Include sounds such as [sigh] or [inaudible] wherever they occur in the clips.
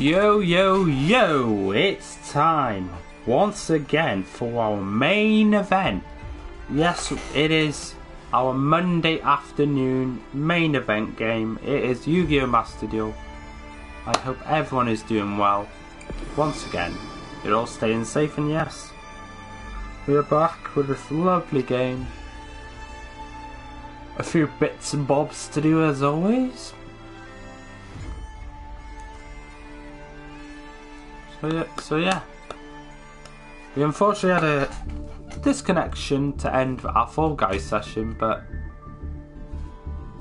Yo, yo, yo! It's time once again for our main event. Yes, it is our Monday afternoon main event game. It is Yu Gi Oh! Master Duel. I hope everyone is doing well. Once again, you're all staying safe, and yes, we are back with this lovely game. A few bits and bobs to do as always. So yeah. We unfortunately had a disconnection to end our Fall Guys session, but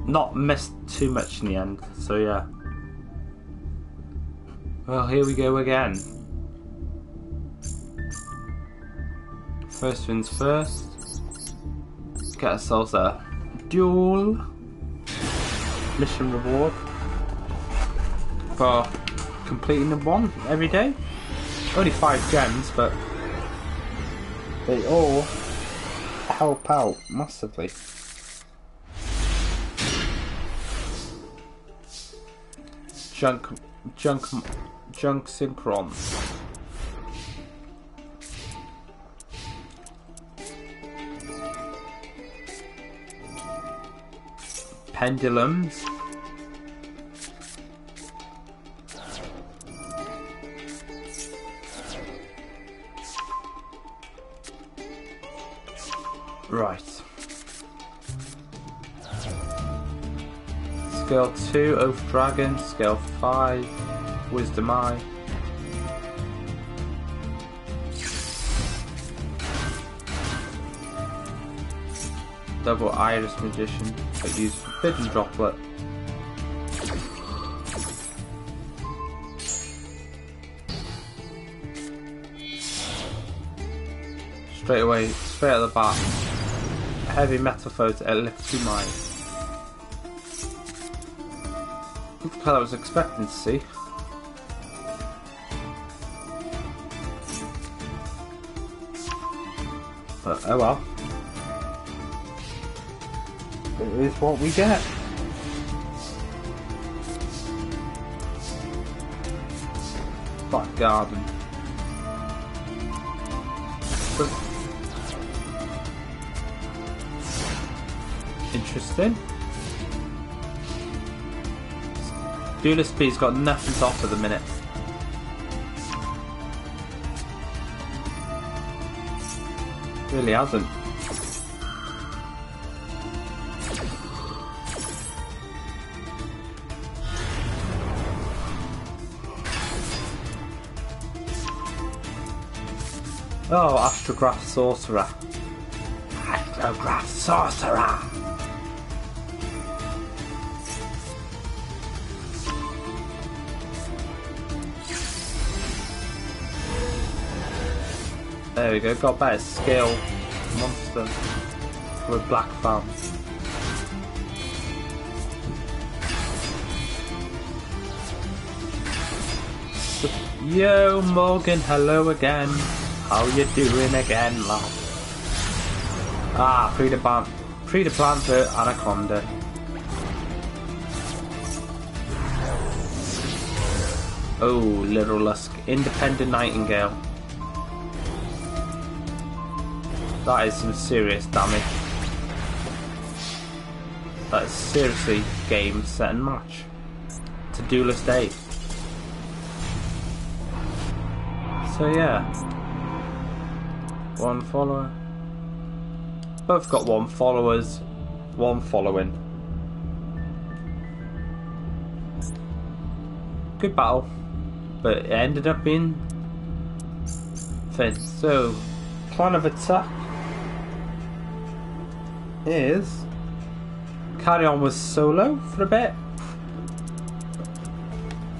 not missed too much in the end. So yeah. Well, here we go again. First things first. Get ourselves a duel mission reward for completing the one every day. Only five gems, but they all help out massively. Junk, junk, junk synchron. Pendulums. Right. Scale 2, Oath Dragon. Scale 5, Wisdom Eye. Double Iris Magician, but use Forbidden Droplet. Straight away, straight at the back. Heavymetalfoes Electrumite. Not the colour I was expecting to see. But oh well. It is what we get. Black Garden. Interesting. Duelist B's got nothing to offer the minute. Really hasn't. Oh, Astrograph Sorcerer. Astrograph Sorcerer! There we go, got better skill. Monster. With Black Farm. Yo Morgan, hello again. How you doing again, love? Ah, Predaplant, free to plant the anaconda. Oh, Little Lusk, Independent Nightingale. That is some serious damage. That is seriously game, set and match. To Duelist 8. So yeah. One follower. Both got one followers, one following. Good battle. But it ended up being thin. So plan of attack is carry on with solo for a bit.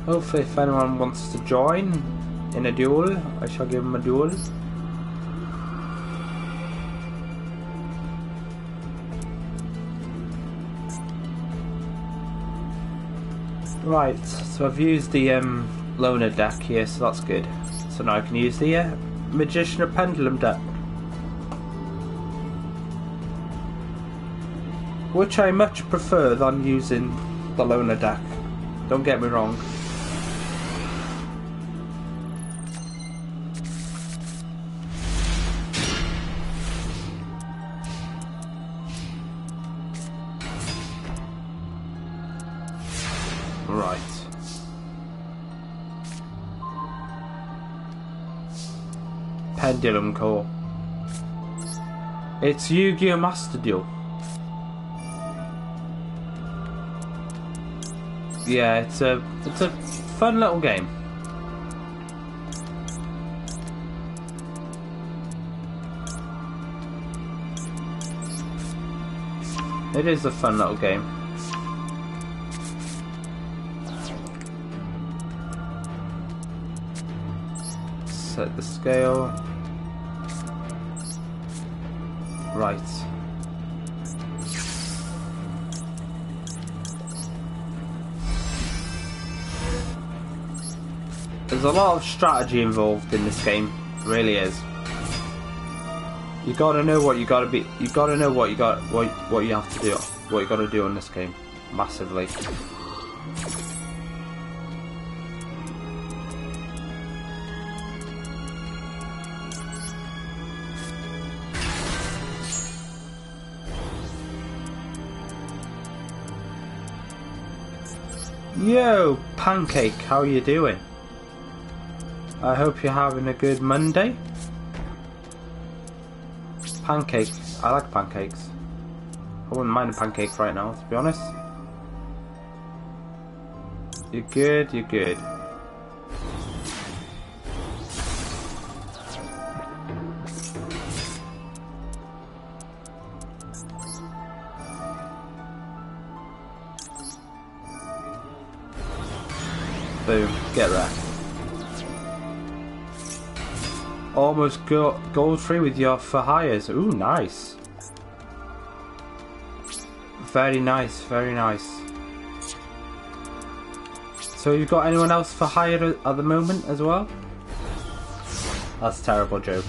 Hopefully, if anyone wants to join in a duel, I shall give them a duel. Right, so I've used the um, loner deck here, so that's good. So now I can use the uh, Magician of Pendulum deck. which I much prefer than using the loner deck. Don't get me wrong. Right. Pendulum Core. It's Yu-Gi-Oh! Master Duel. Yeah, it's a it's a fun little game. It is a fun little game. Set the scale. Right. There's a lot of strategy involved in this game, really is. You gotta know what you gotta be. You gotta know what you got. What what you have to do. What you gotta do in this game, massively. Yo, Pancake, how are you doing? I hope you're having a good Monday. Pancakes. I like pancakes. I wouldn't mind a pancake right now, to be honest. You're good, you're good. Almost go gold free with your for hires. Ooh, nice. Very nice, very nice. So you've got anyone else for hire at the moment as well? That's a terrible joke.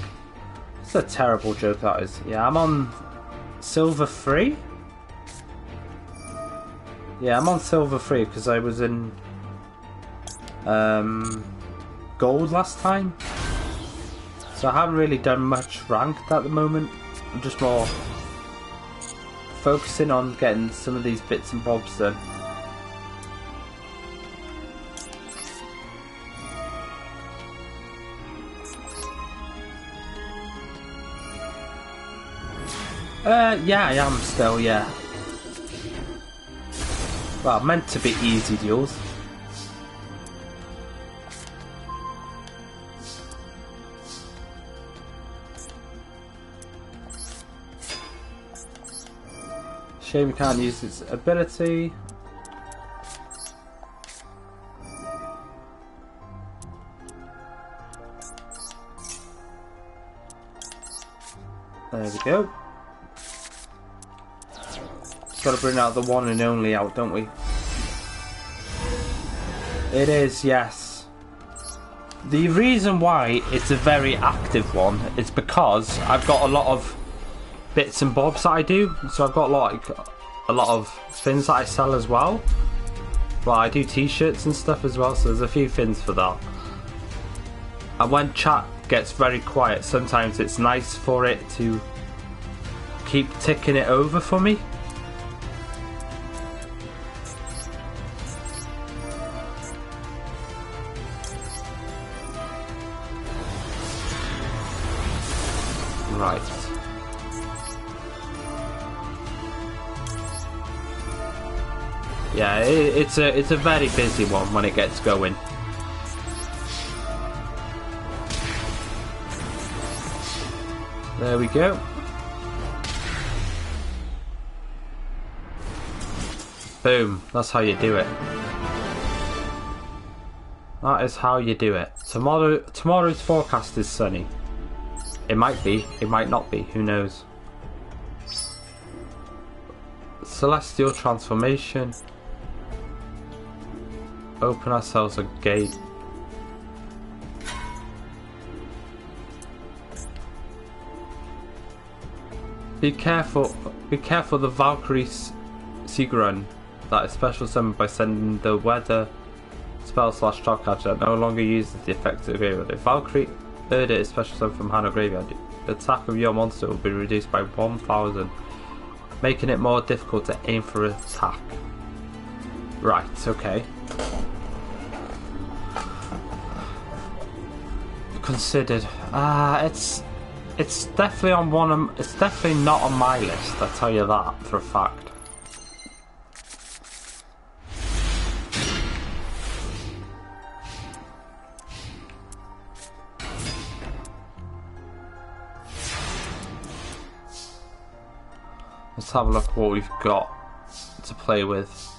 It's a terrible joke that is. Yeah, I'm on silver free. Yeah, I'm on silver free because I was in um, gold last time. So I haven't really done much ranked at the moment. I'm just more focusing on getting some of these bits and bobs done. Uh, yeah, I am still, yeah. Well, meant to be easy deals. Shame we can't use its ability. There we go. Just gotta bring out the one and only out, don't we? It is, yes. The reason why it's a very active one is because I've got a lot of bits and bobs that I do. So I've got like a lot of fins that I sell as well. Well, I do t-shirts and stuff as well, so there's a few fins for that. And when chat gets very quiet, sometimes it's nice for it to keep ticking it over for me. It's a it's a very busy one when it gets going. There we go. Boom, that's how you do it. That is how you do it. Tomorrow tomorrow's forecast is sunny. It might be, it might not be, who knows. Celestial transformation open ourselves a gate. Be careful, be careful the Valkyrie Sigrun that is special summoned by sending the weather spell slash trap catcher that no longer uses the effect of the graveyard. If Valkyrie Urda is special summoned from hand or graveyard, the attack of your monster will be reduced by 1000, making it more difficult to aim for attack. Right, okay. Considered. Ah, uh, it's it's definitely on one of it's definitely not on my list. I tell you that for a fact. Let's have a look at what we've got to play with.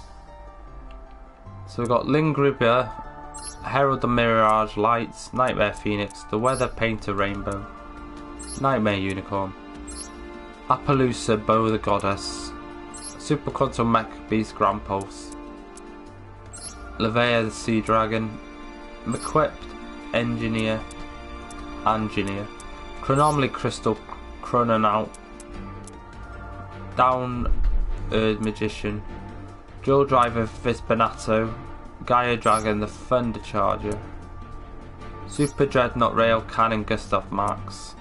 So we've got Linkuriboh, Herald the Mirage Lights, Nightmare Phoenix, The Weather Painter Rainbow, Nightmare Unicorn, Apollousa Bow the Goddess, Super Quantum Mech Beast Grand Pulse, Leviair the Sea Dragon, Equipped Engineer, Engineer, Chronomaly Crystal Chrononaut, Down Earth Magician, Drill Driver Vespenato, Gaia Dragon the Thunder Charger, Super Dreadnought Rail Cannon Gustav Max,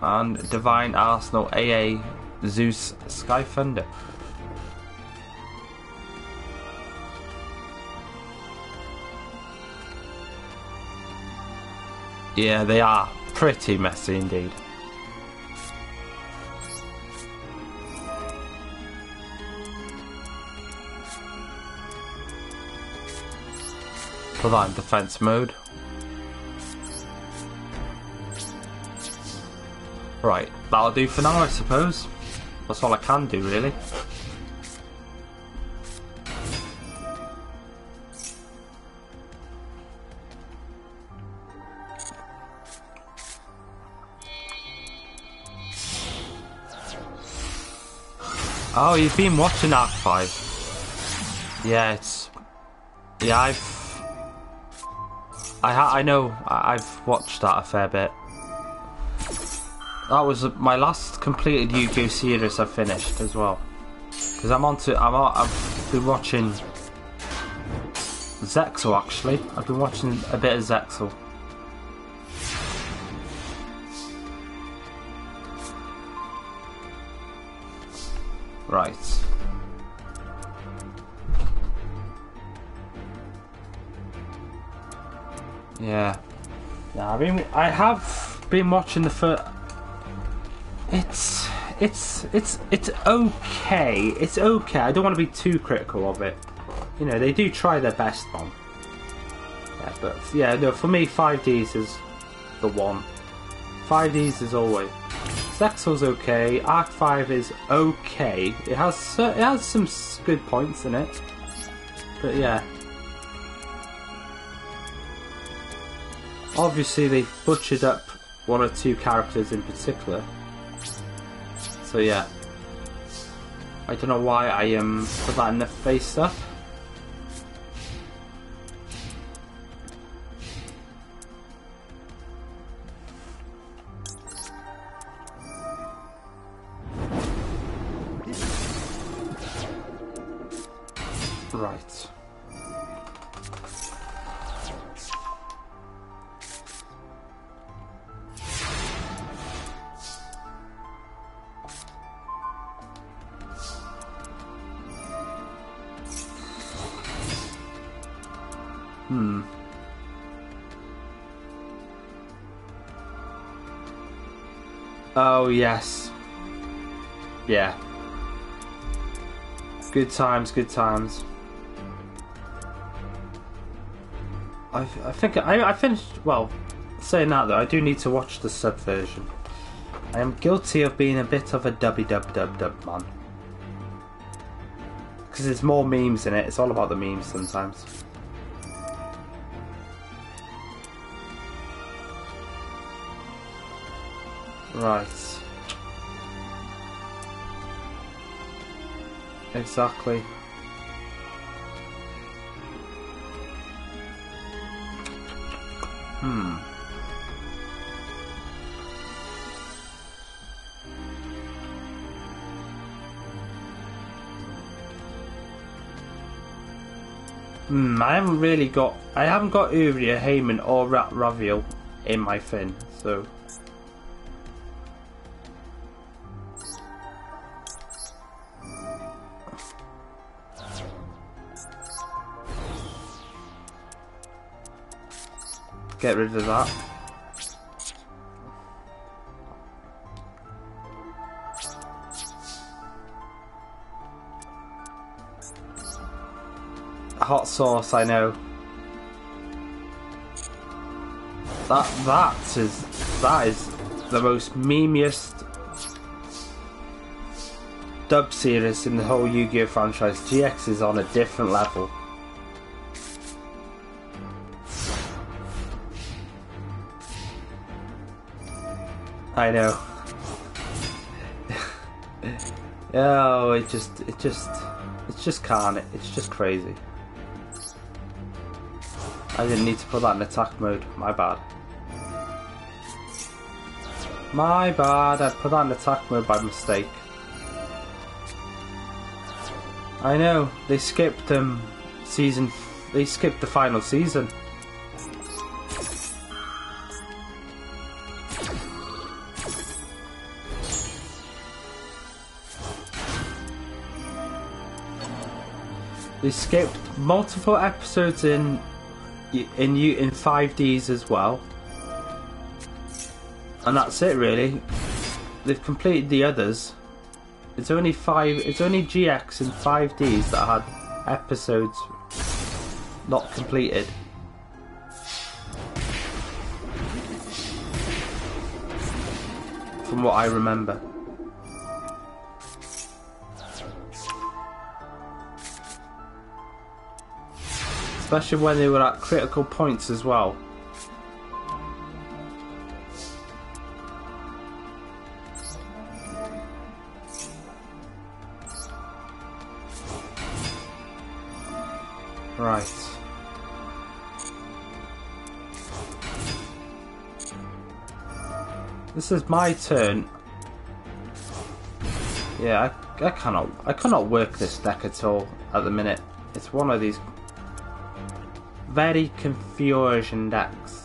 and Divine Arsenal AA Zeus Sky Thunder. Yeah, they are pretty messy indeed. Put that in defense mode. Right, that'll do for now, I suppose. That's all I can do, really. Oh, you've been watching Arc 5. Yeah, it's... Yeah, I've... I I know, I've watched that a fair bit. That was my last completed Yu-Gi-Oh series I finished as well. Because I'm on to... I'm on, I've been watching... Zexal, actually. I've been watching a bit of Zexal. Right. Yeah. Yeah, I mean, I have been watching the first. It's, it's, it's, it's okay. It's okay. I don't want to be too critical of it. You know, they do try their best on. Yeah, but yeah, no, for me, 5Ds is the one. 5Ds is always. Zexal's okay. Arc 5 is okay. It has it has some good points in it, but yeah. Obviously, they butchered up one or two characters in particular. So yeah, I don't know why I um put that in the face stuff. Right. Oh, yes. Yeah. Good times, good times. I, I think I, I finished. Well, saying that though, I do need to watch the sub version. I am guilty of being a bit of a dubby dub dub dub man. Because there's more memes in it, it's all about the memes sometimes. Right. Exactly. Hmm. Hmm, I haven't really got... I haven't got Uria, Hamon or Ra Raviel in my fin, so... Get rid of that. Hot sauce, I know. That that is that is the most memeiest dub series in the whole Yu-Gi-Oh franchise. GX is on a different level. I know. oh, it just, it just, it's just carnage. It's just crazy. I didn't need to put that in attack mode. My bad. My bad. I put that in attack mode by mistake. I know. They skipped um season. They skipped the final season. They skipped multiple episodes in in you in 5Ds as well. And that's it really. They've completed the others. It's only five it's only GX and 5Ds that had episodes not completed. From what I remember. Especially when they were at critical points as well. Right. This is my turn. Yeah, I, I cannot I cannot work this deck at all at the minute. It's one of these very confusion decks.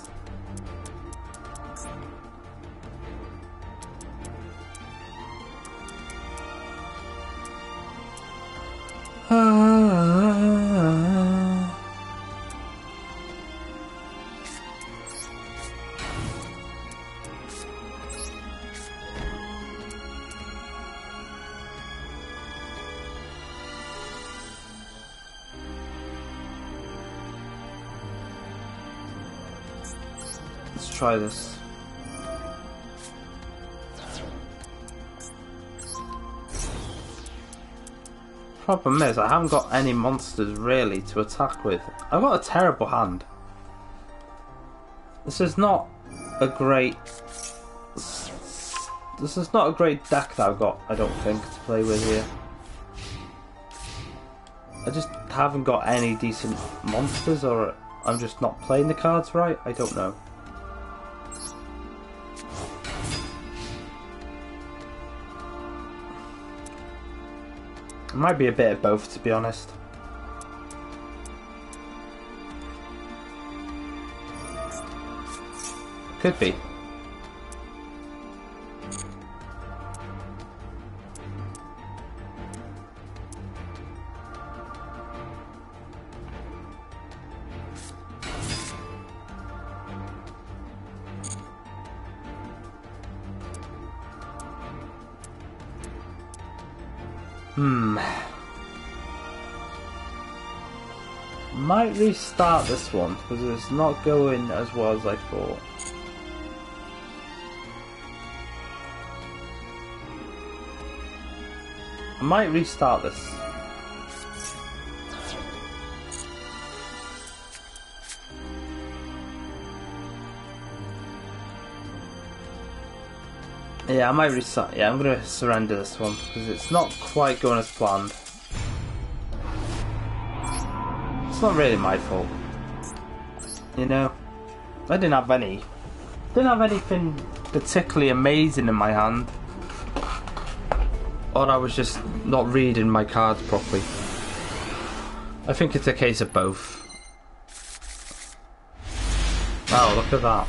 Try this. Problem is, I haven't got any monsters really to attack with. I've got a terrible hand. This is not a great... This is not a great deck that I've got, I don't think, to play with here. I just haven't got any decent monsters, or I'm just not playing the cards right? I don't know. It might be a bit of both, to be honest. Could be. Restart this one because it's not going as well as I thought. I might restart this. Yeah, I might restart. Yeah, I'm gonna surrender this one because it's not quite going as planned. Not really my fault. You know, I didn't have any. Didn't have anything particularly amazing in my hand, or I was just not reading my cards properly. I think it's a case of both. Oh, look at that.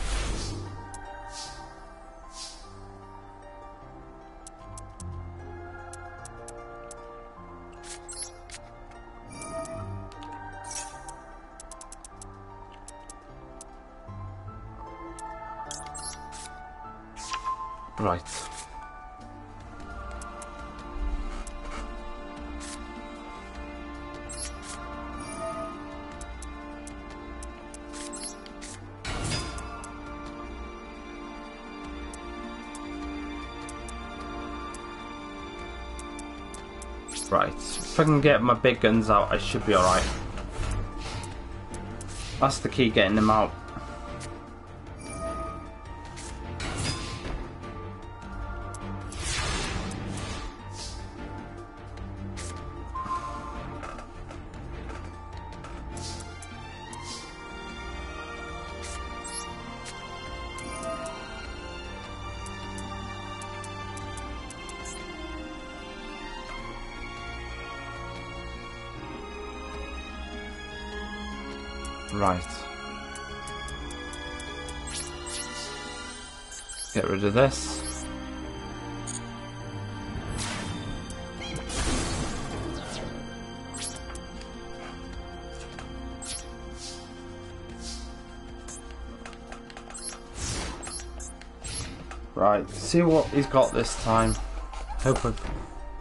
Get my big guns out, I should be alright. That's the key, getting them out. This. Right, see what he's got this time. Hope I've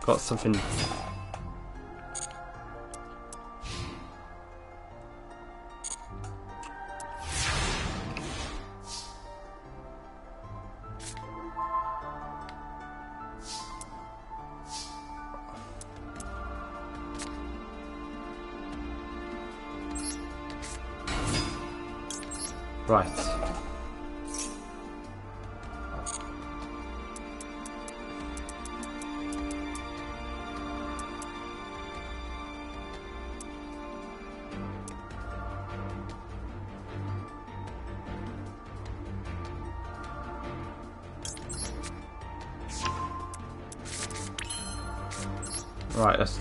got something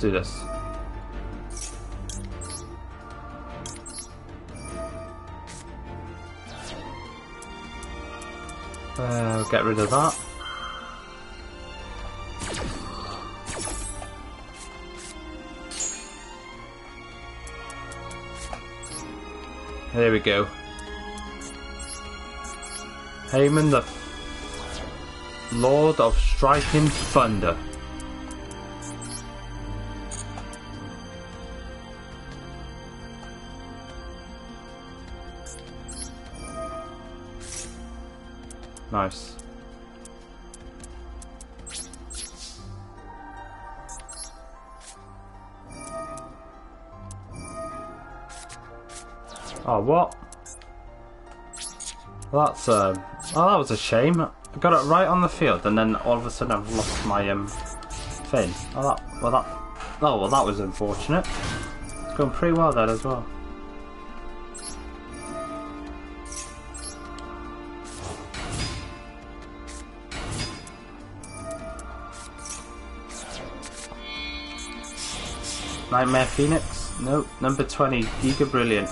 do this. Uh, get rid of that. There we go. Hamon the Lord of Striking Thunder. Nice. Oh, what? That's uh, oh, that was a shame. I got it right on the field, and then all of a sudden I've lost my um thing. Oh, that well that oh well that was unfortunate. It's going pretty well there as well. Nightmare Phoenix? No, number 20, Giga Brilliant.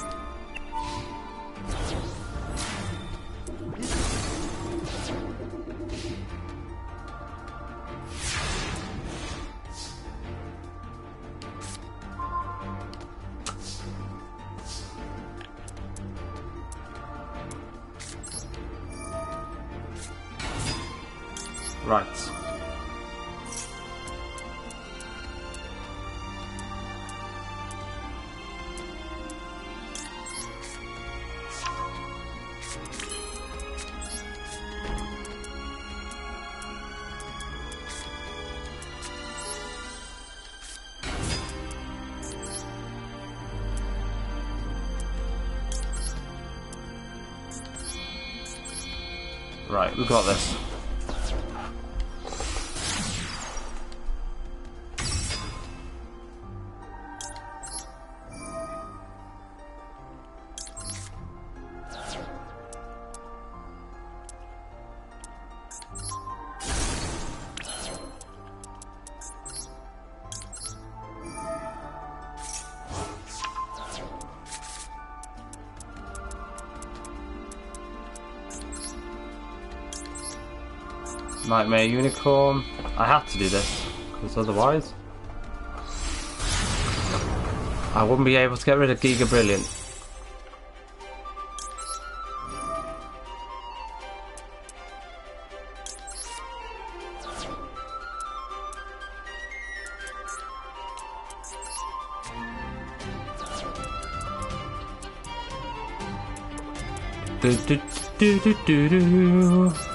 Nightmare Unicorn. I have to do this, because otherwise I wouldn't be able to get rid of Giga Brilliant. Do do do do do do.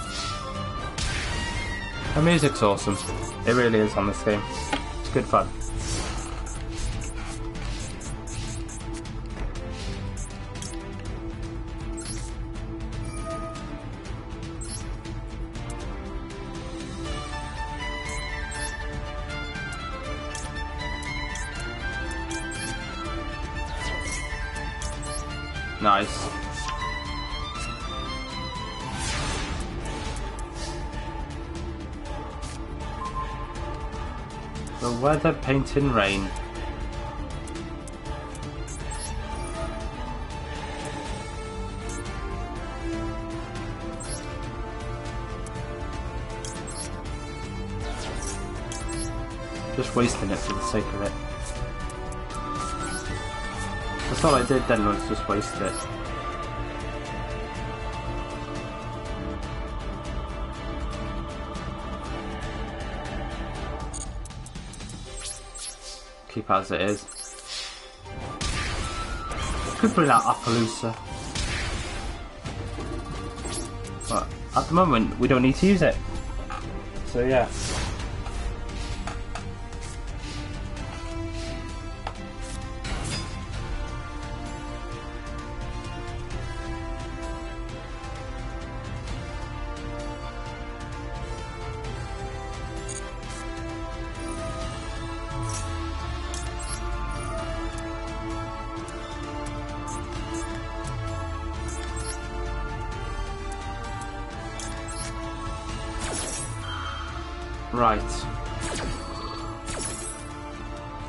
The music's awesome. It really is on this game. It's good fun. Painting rain. Just wasting it for the sake of it. That's all I did then was just wasted it. Keep as it is. Could bring out Apollousa. But at the moment we don't need to use it. So yeah.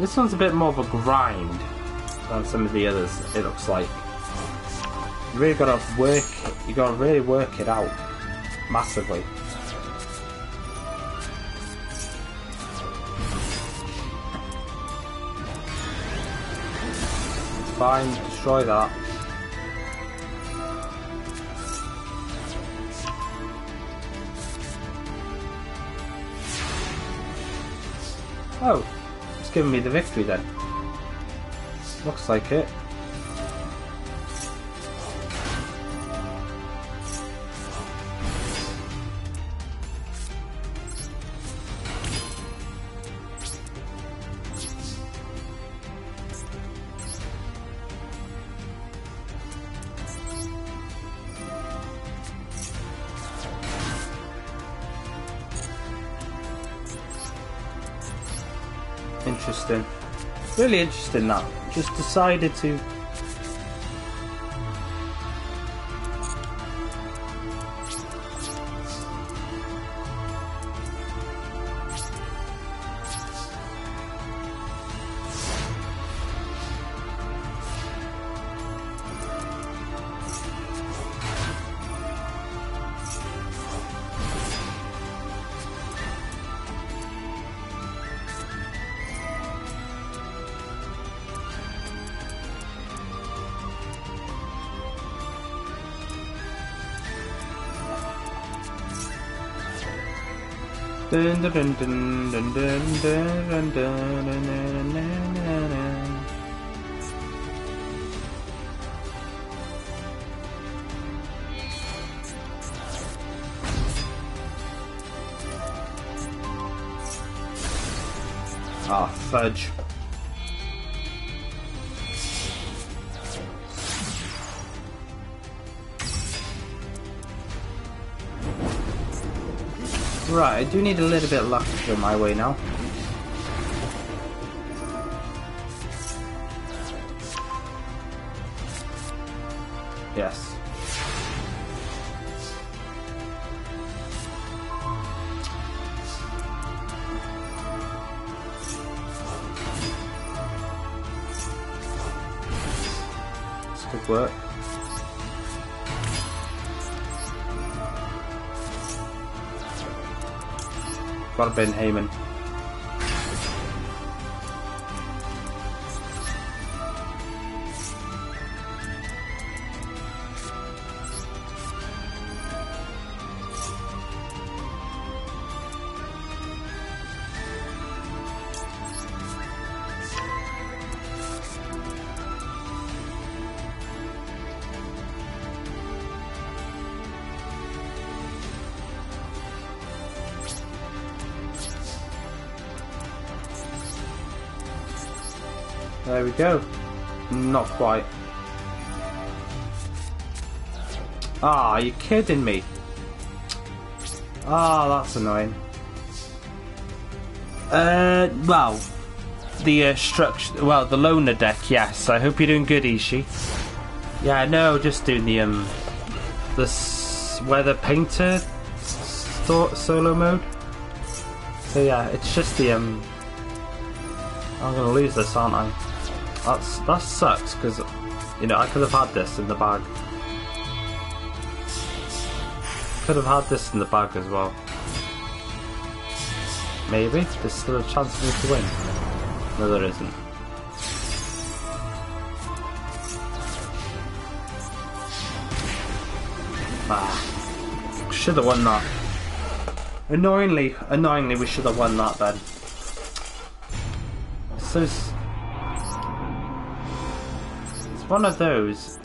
This one's a bit more of a grind than some of the others, it looks like. You really gotta work you gotta really work it out massively. Fine, destroy that. Oh, giving me the victory then. Looks like it. Really interesting that. Just decided to Ah, fudge. Right, I do need a little bit of luck to go my way now. Got Ben Hamon. Go. Not quite. Ah, are you kidding me? Ah, that's annoying. Uh, well, the uh, structure, well, the loner deck, yes. I hope you're doing good, Ishii. Yeah, no, just doing the um, the weather painter solo mode. So yeah, it's just the um. I'm gonna lose this, aren't I? That's that sucks because you know I could have had this in the bag. Could have had this in the bag as well. Maybe there's still a chance for me to win. No, there isn't. Ah, should have won that. Annoyingly, annoyingly, we should have won that then. So one of those.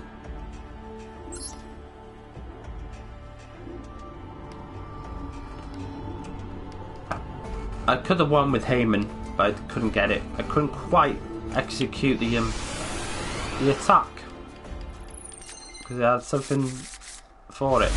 I could have won with Hamon, but I couldn't get it. I couldn't quite execute the um the attack because I had something for it.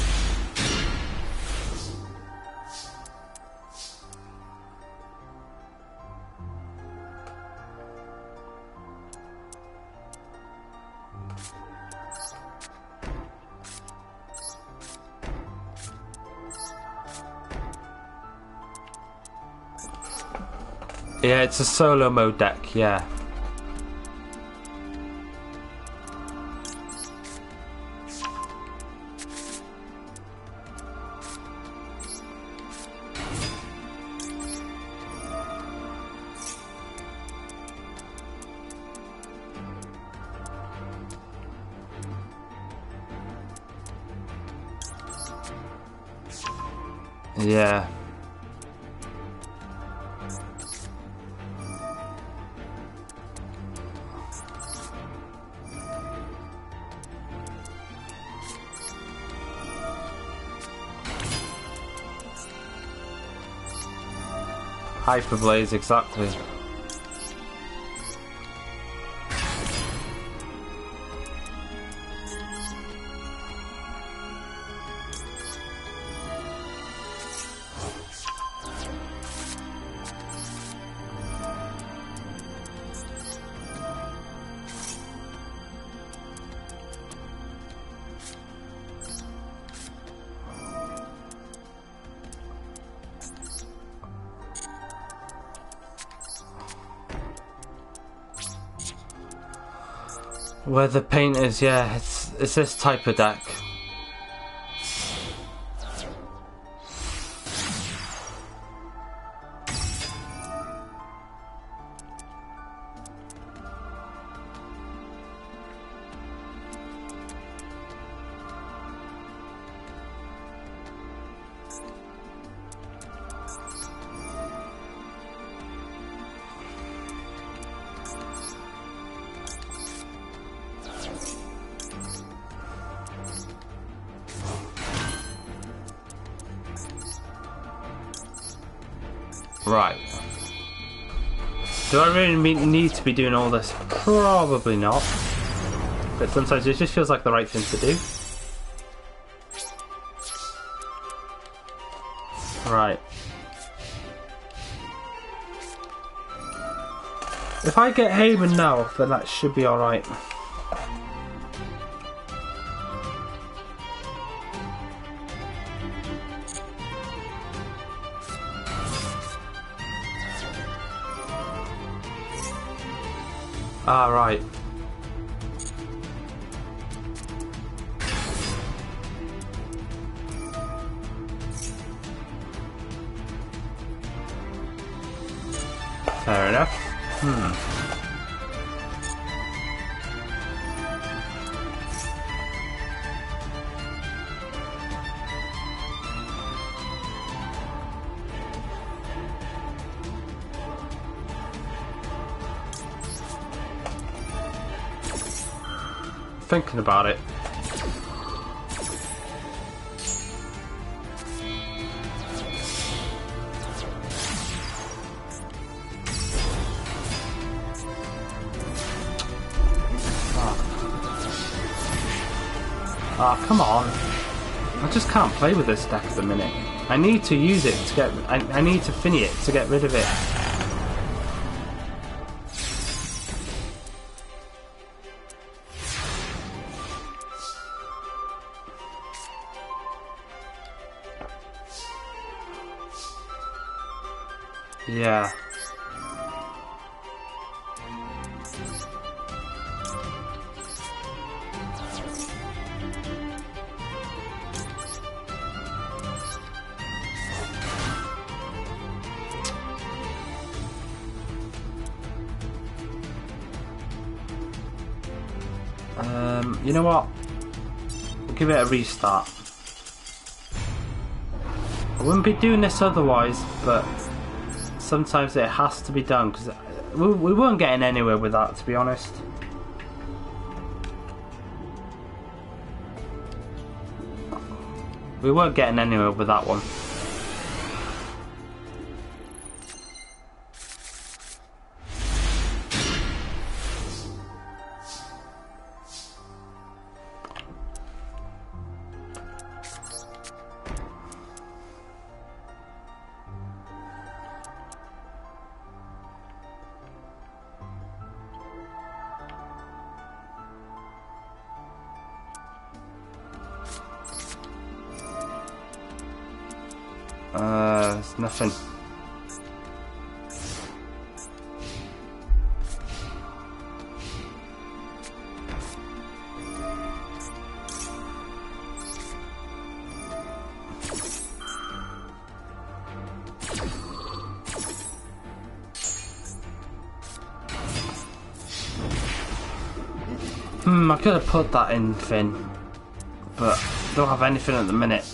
Yeah, it's a solo mode deck, yeah. Hyperblaze, exactly. Where the paint is, yeah, it's it's this type of deck. To be doing all this? Probably not. But sometimes it just feels like the right thing to do. Right. If I get Hamon now, then that should be alright. About it. Ah, oh, come on. I just can't play with this deck at the minute. I need to use it to get. I, I need to finish it to get rid of it. Restart. I wouldn't be doing this otherwise, but sometimes it has to be done because we, we weren't getting anywhere with that, to be honest. We weren't getting anywhere with that one. Put that in Finn, but don't have anything at the minute.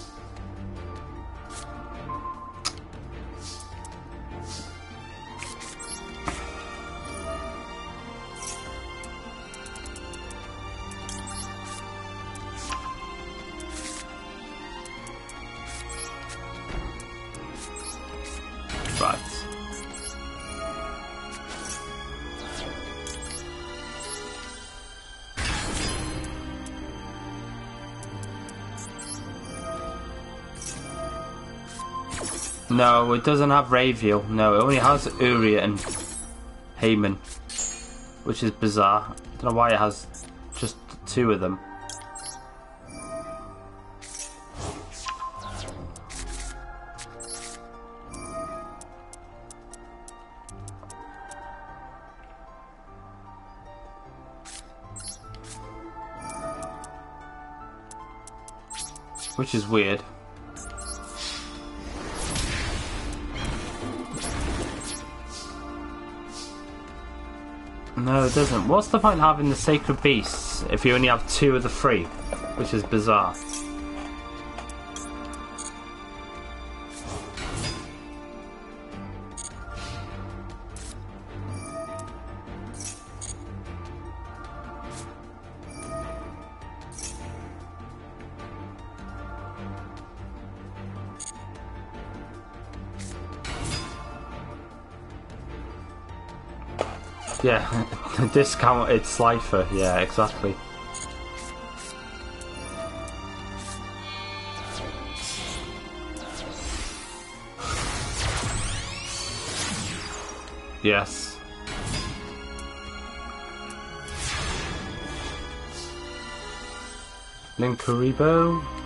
No, it doesn't have Raviel. No, it only has Uria and Hamon, which is bizarre. I don't know why it has just two of them. Which is weird. No, it doesn't. What's the point of having the sacred beasts if you only have two of the three? Which is bizarre. Discounted Slifer. Yeah, exactly. Yes. Linkuriboh.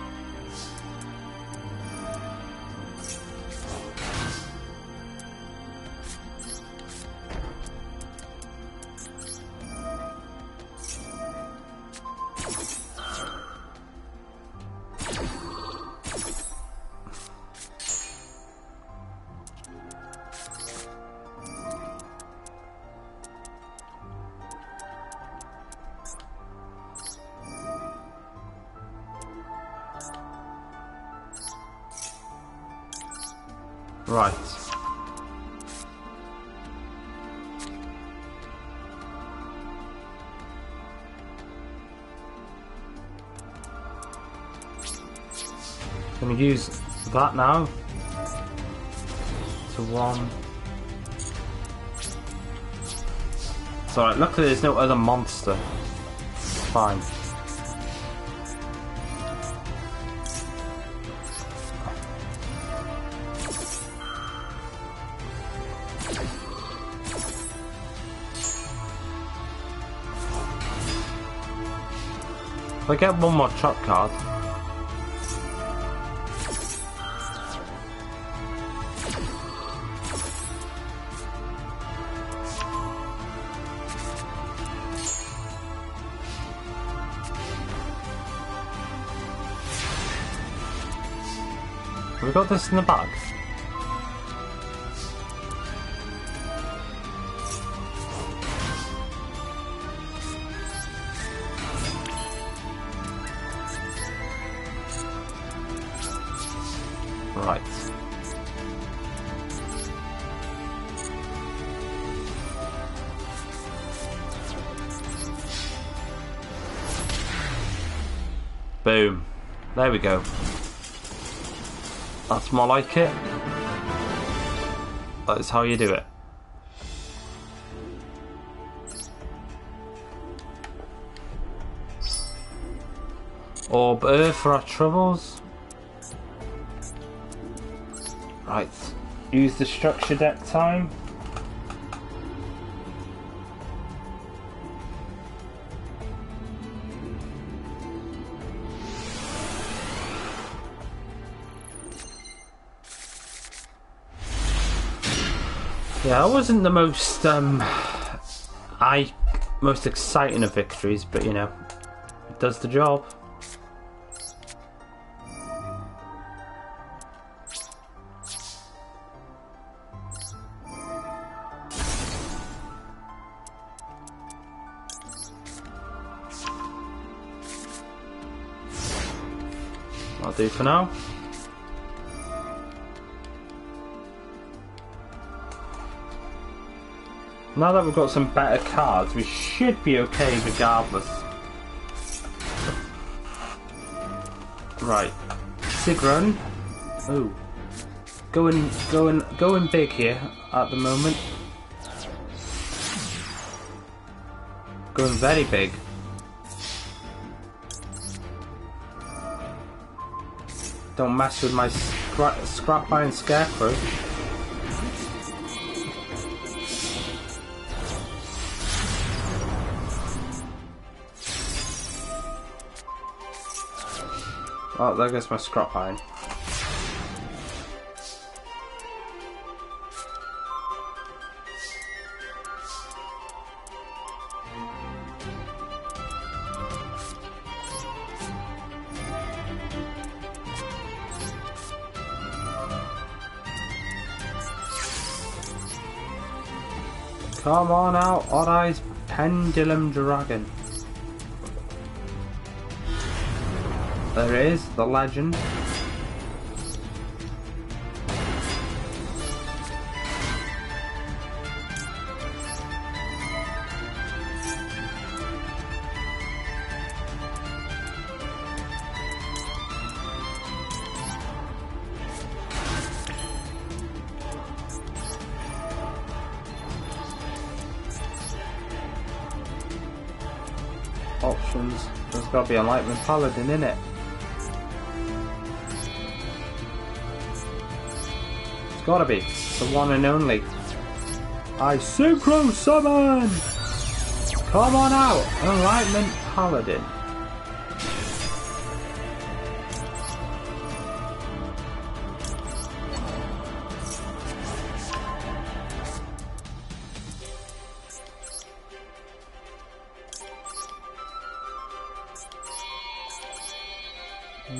That now to one. It's alright, luckily there's no other monster. Fine. If I get one more trap card. Got this in the bag. Right. Boom. There we go. That's more like it. That's how you do it. Orb Earth for our troubles. Right. Use the structure deck time. Yeah, that wasn't the most um I most exciting of victories, but you know, it does the job. I'll do for now. Now that we've got some better cards, we should be okay regardless. Right. Sigrun. Oh. Going going going big here at the moment. Going very big. Don't mess with my scrap, scrap iron scarecrow. Oh, there goes my scrap iron. Come on out, Odd Eyes Pendulum Dragon. There is the legend. Options. There's got to be a Lightning Paladin in it. It's got to be the one and only. I synchro summon. Come on out, Enlightenment Paladin.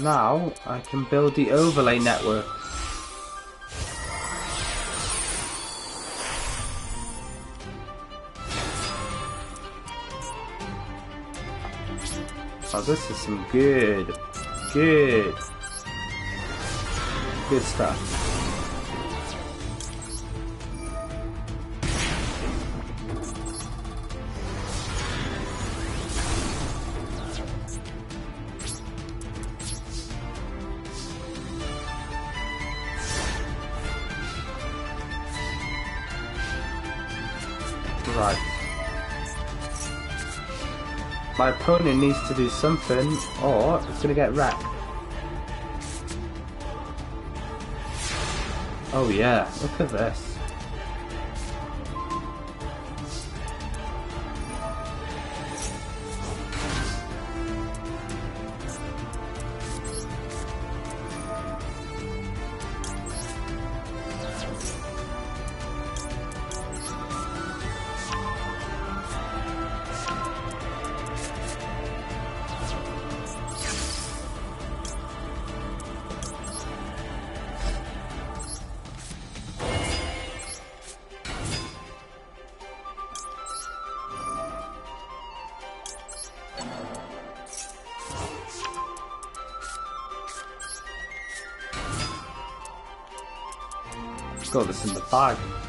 Now I can build the overlay network. This is some good, good, good stuff. Opponent needs to do something or it's gonna get wrecked. Oh yeah, look at this. Got this in the bag.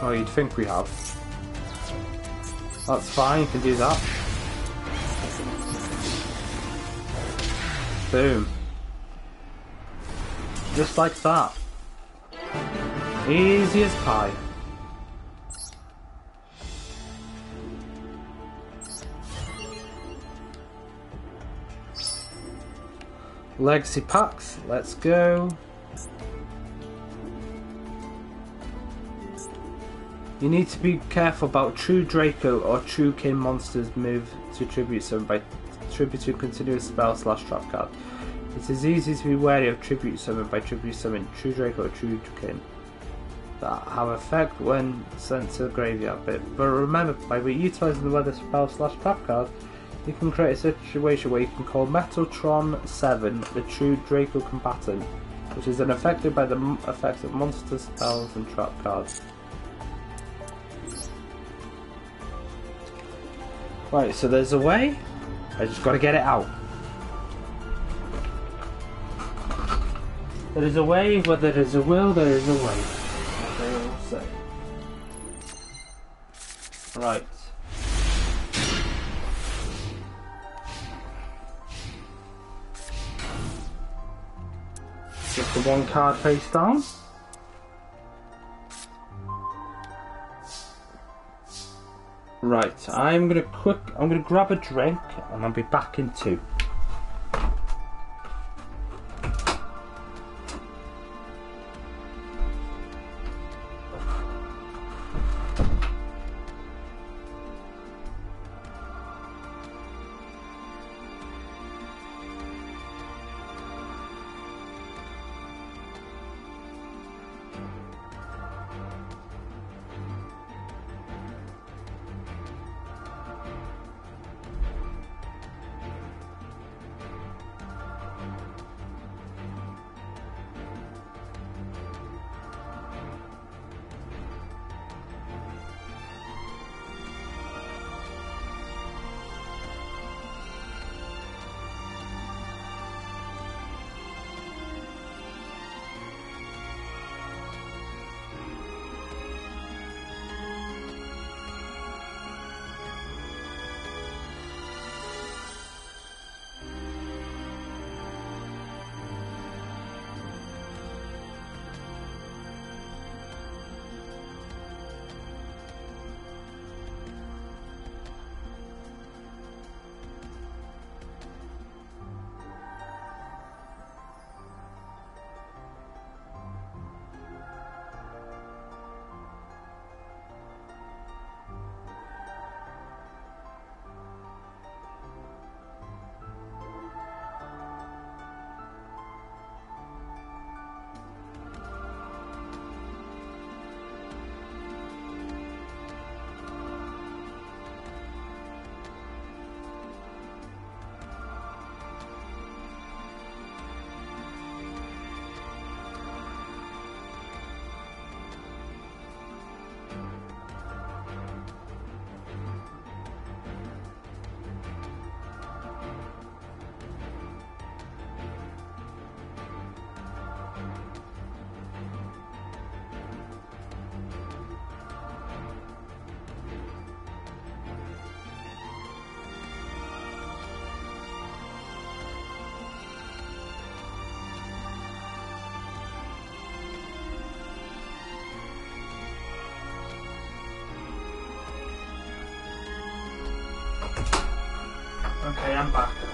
Oh, you'd think we have. That's fine, you can do that. Boom. Just like that. Easy as pie. Legacy packs, let's go. You need to be careful about true Draco or true King monsters move to tribute summon by tribute to continuous spell slash trap card. It is easy to be wary of tribute summon by tribute summon true Draco or true King that have effect when sent to the graveyard bit. But remember, by utilising the weather spell slash trap card, you can create a situation where you can call Metaltron 7 the true Draco combatant, which is unaffected by the effects of monster spells and trap cards. Right, so there's a way. I just got to get it out. There is a way, where there is a will, there is a way. Right. Just the one card face down. Right, I'm gonna quick. I'm gonna grab a drink and I'll be back in two.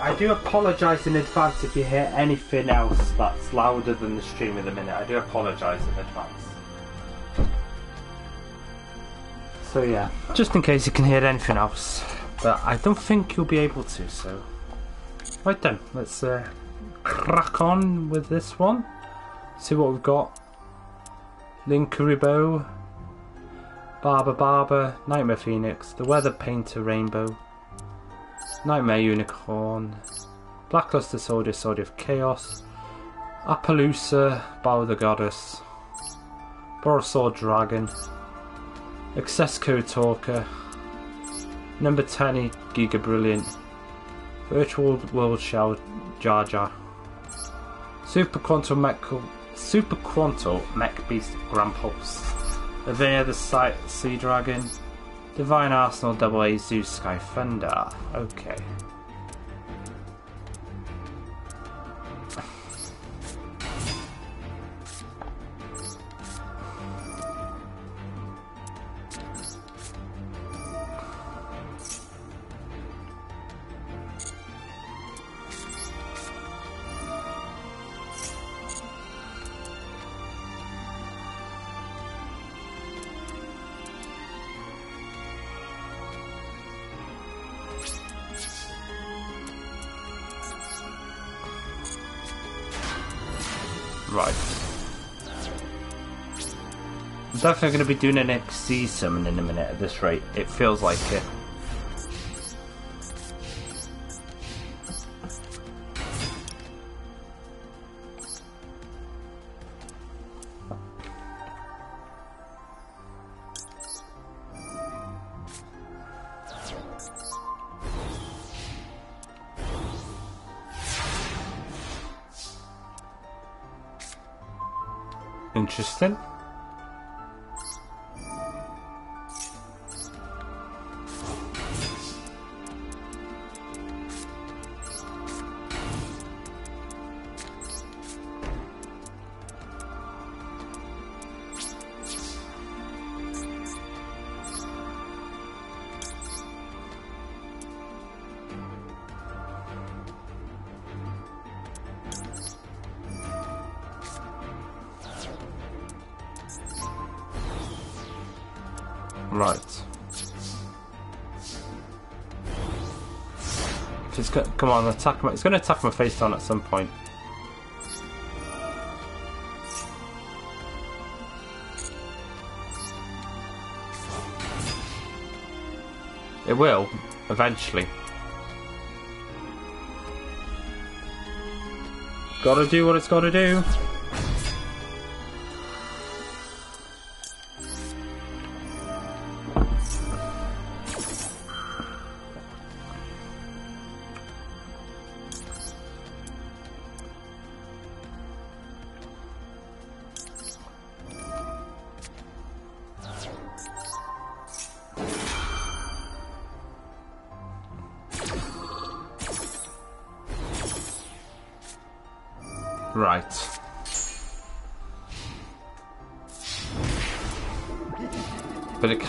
I do apologise in advance if you hear anything else that's louder than the stream at the minute. I do apologise in advance. So yeah, just in case you can hear anything else, but I don't think you'll be able to. So, right then, let's uh, crack on with this one. See what we've got. Linkuriboh, Barber Barber, Nightmare Phoenix, The Weather Painter Rainbow, Nightmare Unicorn, Blackluster Soldier, Soldier of Chaos, Apollousa, Bow the Goddess, Borosaur Dragon, Accesscode Talker, Number 10 Giga Brilliant, Virtual World Shell Jar Jar. Super Quantum Mech Super Quantum Mech Beast Grampulse. Avia the Sight Sea Dragon. Divine Arsenal Double A Zeus Sky Thunder. Okay. I'm definitely going to be doing an Xyz summon in a minute at this rate. It feels like it. Come on, attack my. It's going to attack my face down at some point. It will, eventually. Gotta do what it's gotta do.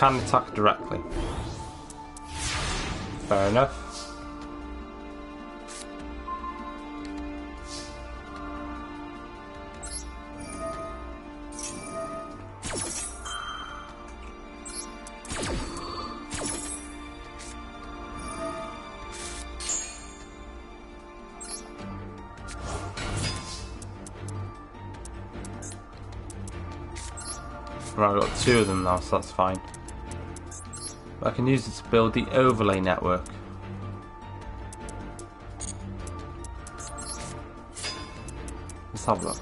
Can attack directly. Fair enough. Right, I've got two of them now, so that's fine. I can use it to build the overlay network. Let's have a look.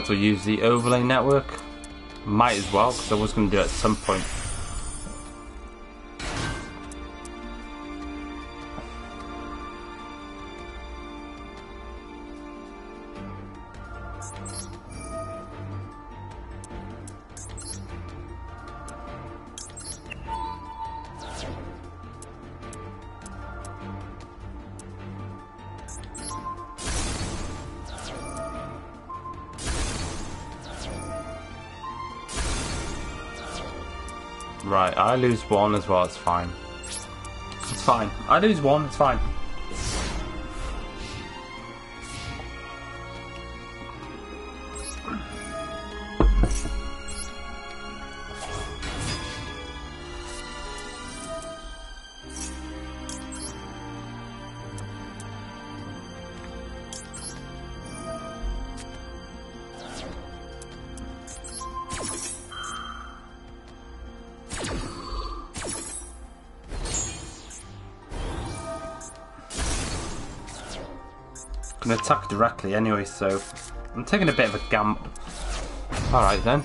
Might as well use the overlay network. Might as well, because I was going to do it at some point. I lose one as well, it's fine. It's fine. I lose one, it's fine. Directly anyway, so I'm taking a bit of a gamble. Alright then.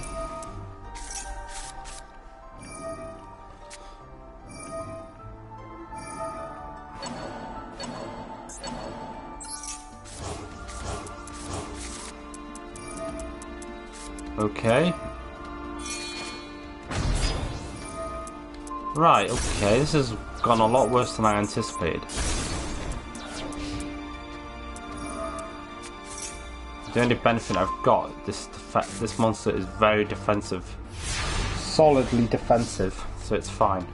Okay. Right, okay, this has gone a lot worse than I anticipated. The only benefit I've got, this this monster is very defensive. Solidly defensive, so it's fine.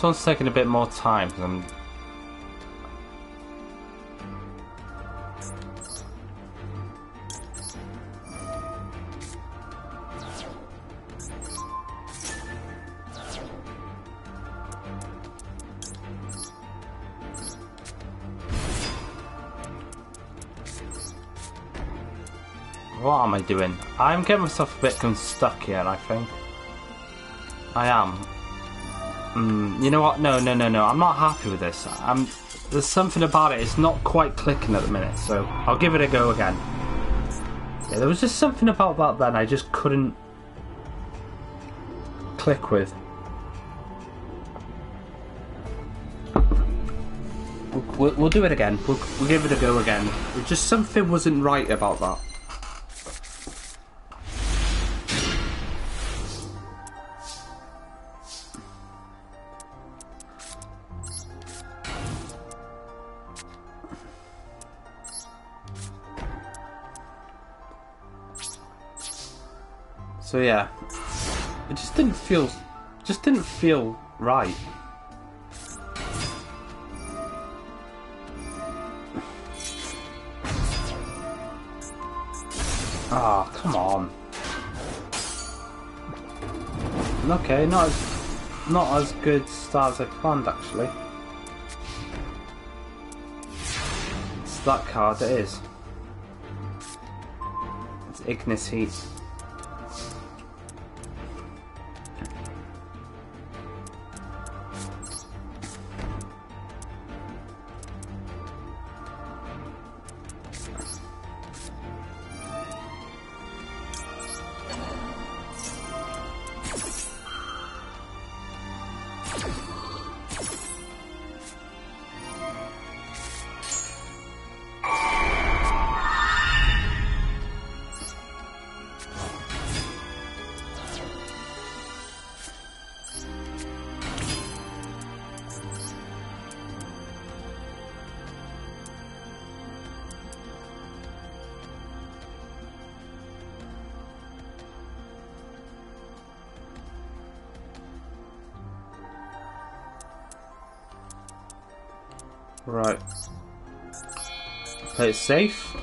This one's taking a bit more time because I'm. What am I doing? I'm getting myself a bit stuck here, I think. I am. Mm, you know what? No, no, no, no. I'm not happy with this. I'm. There's something about it. It's not quite clicking at the minute, so I'll give it a go again. Yeah, there was just something about that then I just couldn't click with. We'll, we'll, do it again. We'll, we'll give it a go again. Just something wasn't right about that. So yeah, it just didn't feel, just didn't feel right. Ah, oh, come on. Okay, not as not as good start as I planned actually. It's that card it is. It's Ignis Heat. It safe.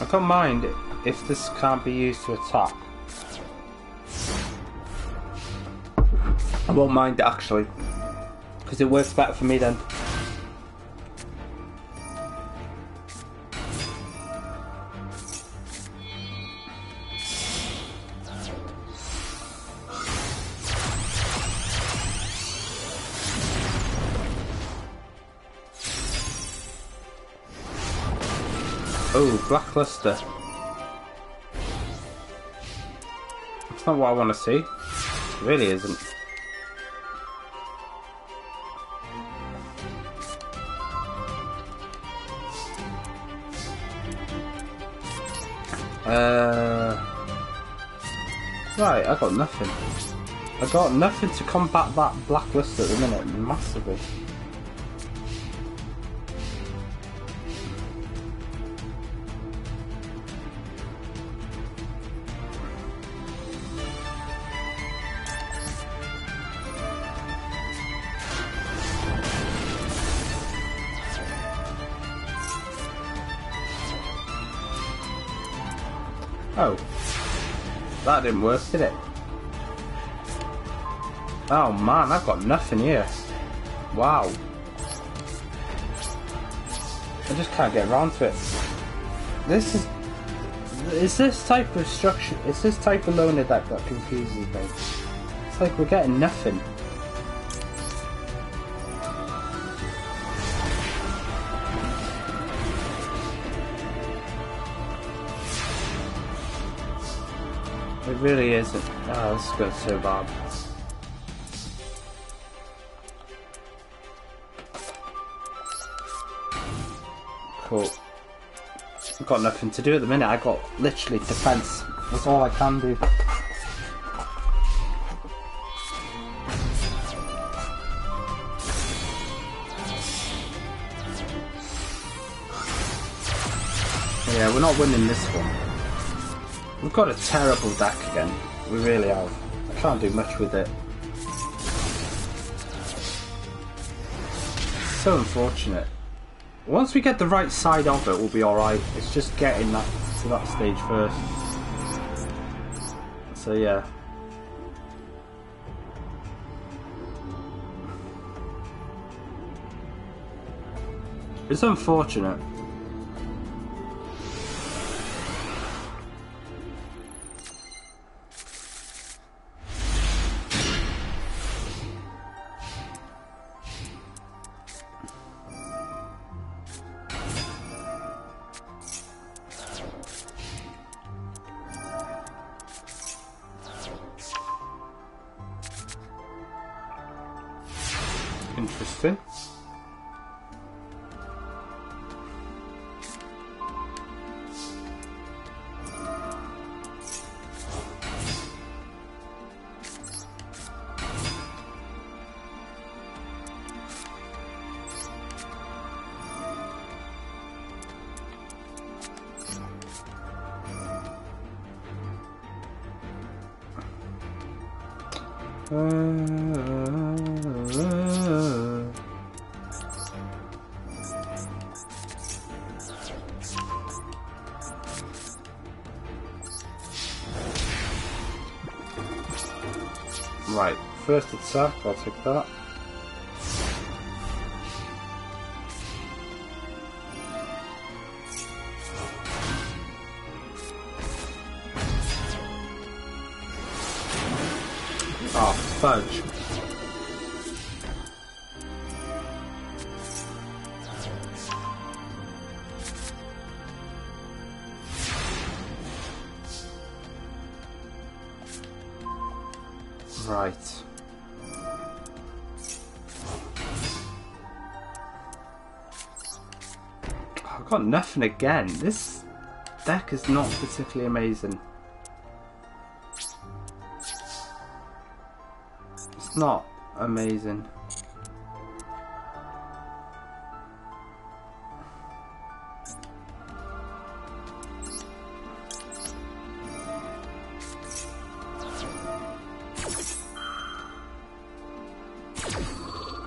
I don't mind if this can't be used to attack. Won't mind it actually, because it works better for me then. Oh, Blackluster. That's not what I want to see. It really isn't. Got nothing. I got nothing to combat that Blackluster at the minute, massively. Oh. That didn't work, did it? Oh man, I've got nothing here. Wow. I just can't get around to it. This is... Is this type of structure... Is this type of loner that confuses me? It's like we're getting nothing. It really isn't. Oh, this is going so bad. I've got nothing to do at the minute. I got literally defense. That's all I can do. Yeah, we're not winning this one. We've got a terrible deck again. We really have. I can't do much with it. So unfortunate. Once we get the right side of it, we'll be alright. It's just getting that to that stage first. So yeah. It's unfortunate. Right, first attack, I'll take that. Oh, fudge. Again. This deck is not particularly amazing. It's not amazing.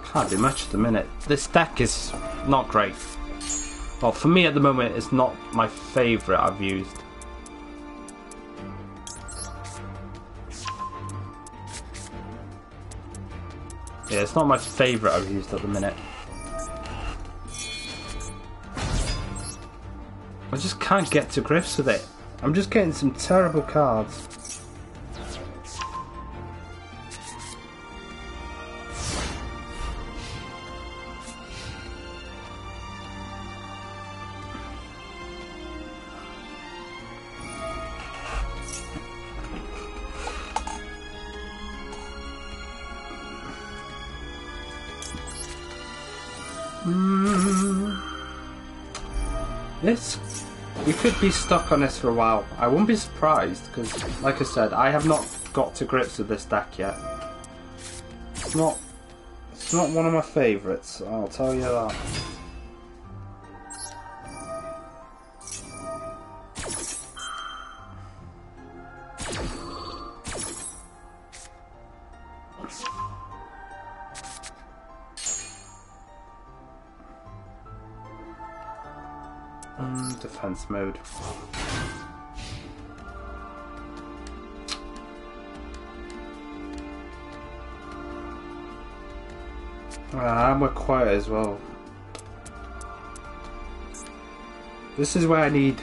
Can't do much at the minute. This deck is not great. Well, for me at the moment, it's not my favourite I've used. Yeah, it's not my favourite I've used at the minute. I just can't get to grips with it. I'm just getting some terrible cards. Be stuck on this for a while. I wouldn't be surprised because, like I said, I have not got to grips with this deck yet. It's not, it's not one of my favourites. I'll tell you that. Defense mode. Ah, I'm quiet as well. This is where I need.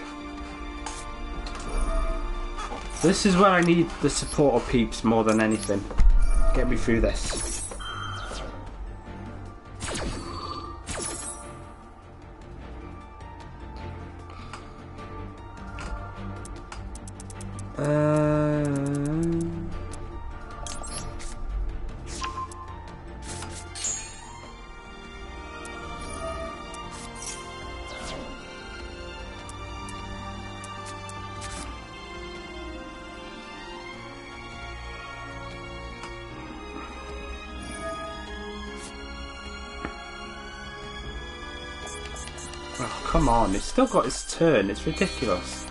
This is where I need the support of peeps more than anything. Get me through this. On, it's still got its turn, it's ridiculous.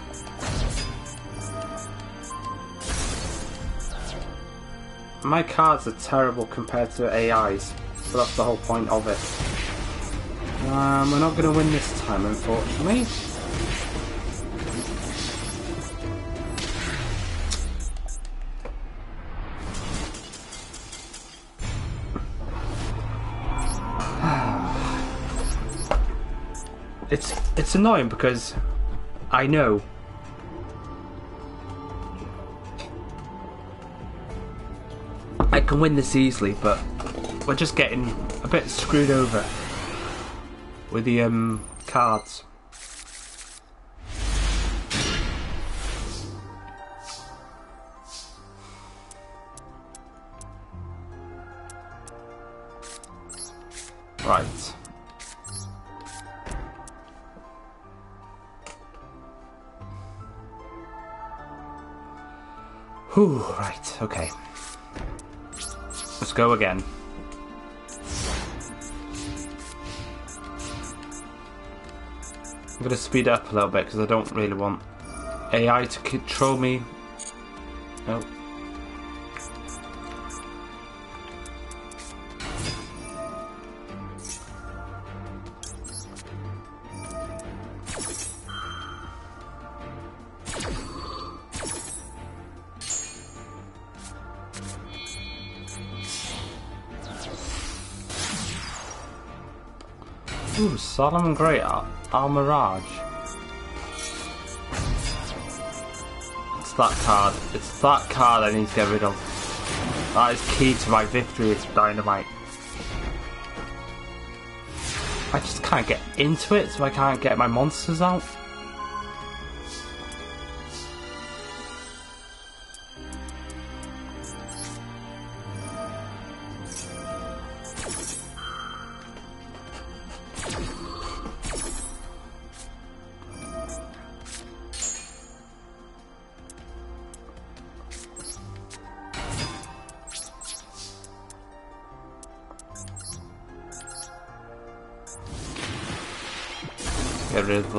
My cards are terrible compared to AI's, so that's the whole point of it. Um, we're not going to win this time, unfortunately. Annoying because I know I can win this easily, but we're just getting a bit screwed over with the um, cards. Speed up a little bit because I don't really want AI to control me. Oh. Ooh, Solomon Great Al Mirage. That card. It's that card I need to get rid of. That is key to my victory, it's dynamite. I just can't get into it, so I can't get my monsters out.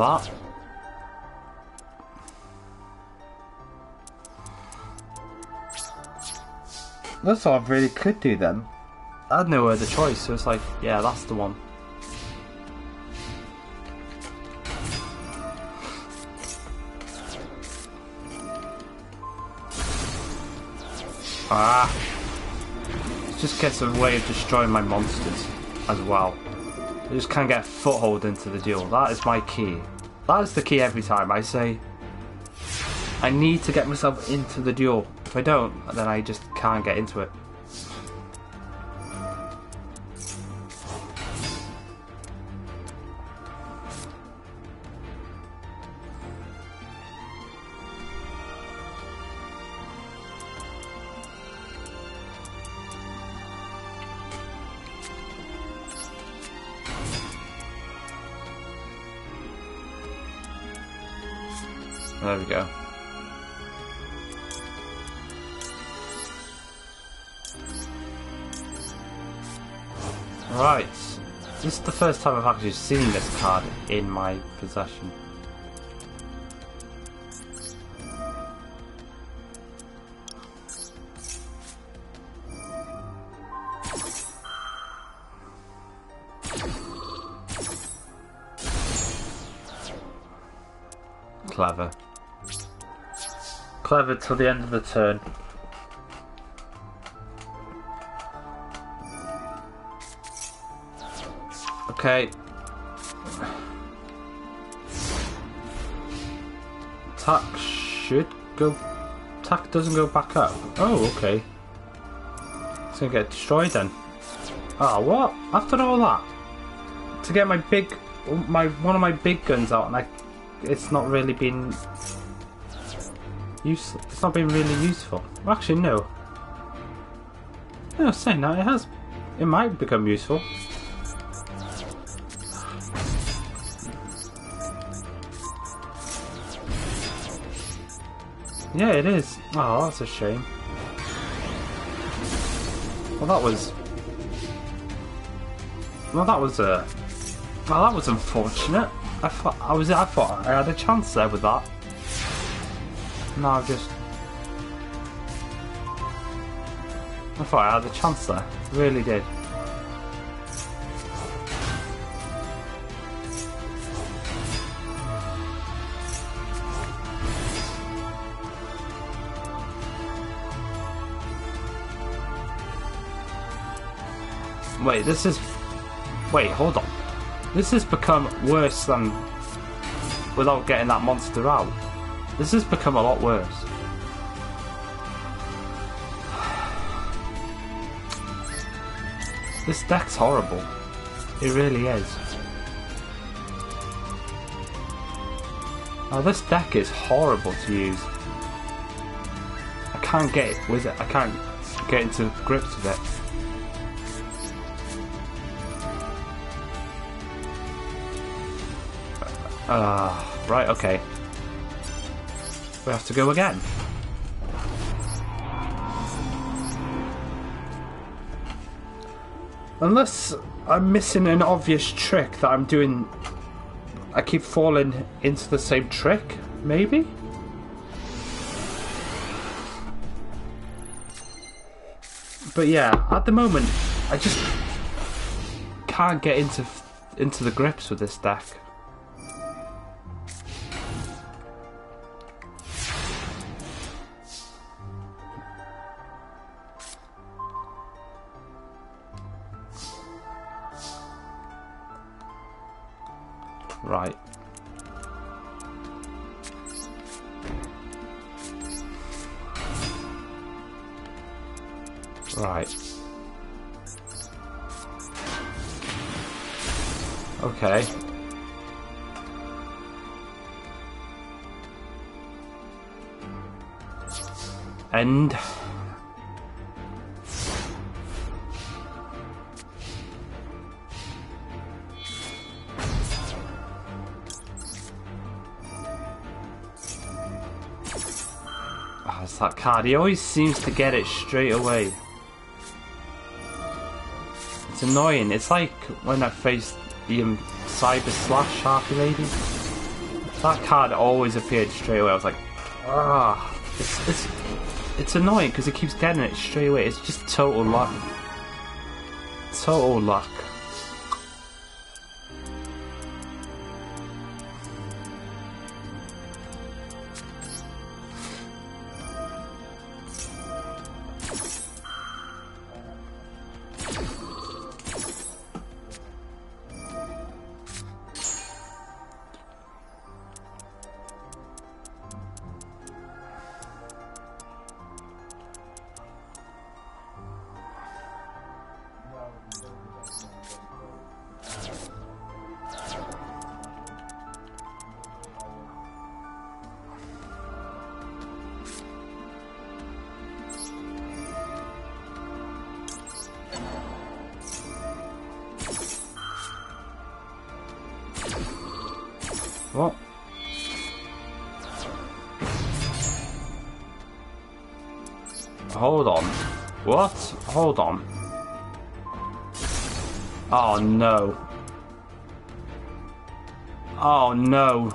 That. That's all I really could do then. I had no other choice, so it's like, yeah, that's the one. Ah! It just gets a way of destroying my monsters as well. I just can't get a foothold into the duel. That is my key. That is the key every time. I say, I need to get myself into the duel. If I don't, then I just can't get into it. The first time I've actually seen this card in my possession. Clever. Clever till the end of the turn. Okay. Attack should go... Attack doesn't go back up. Oh, okay. It's gonna get destroyed then. Oh, what? After all that? To get my big... my One of my big guns out and I... It's not really been... Use, it's not been really useful. Actually, no. No, saying that, it has... It might become useful. Yeah, it is. Oh, that's a shame. Well, that was... Well, that was, uh... Well, that was unfortunate. I thought I was. I thought I had a chance there with that. No, I've just. I thought I had a chance there. Really did. Wait, this is... Wait, hold on. This has become worse than... Without getting that monster out. This has become a lot worse. This deck's horrible. It really is. Now this deck is horrible to use. I can't get it with it. I can't get into grips with it. Ah, uh, right, okay. We have to go again. Unless I'm missing an obvious trick that I'm doing... I keep falling into the same trick, maybe? But yeah, at the moment, I just can't get into into the grips with this deck. He always seems to get it straight away. It's annoying. It's like when I faced the um, Cyber Slash Harpy Lady. That card always appeared straight away. I was like, ah, it's it's it's annoying because it keeps getting it straight away. It's just total luck. Total luck. Hold on. Oh no. Oh no.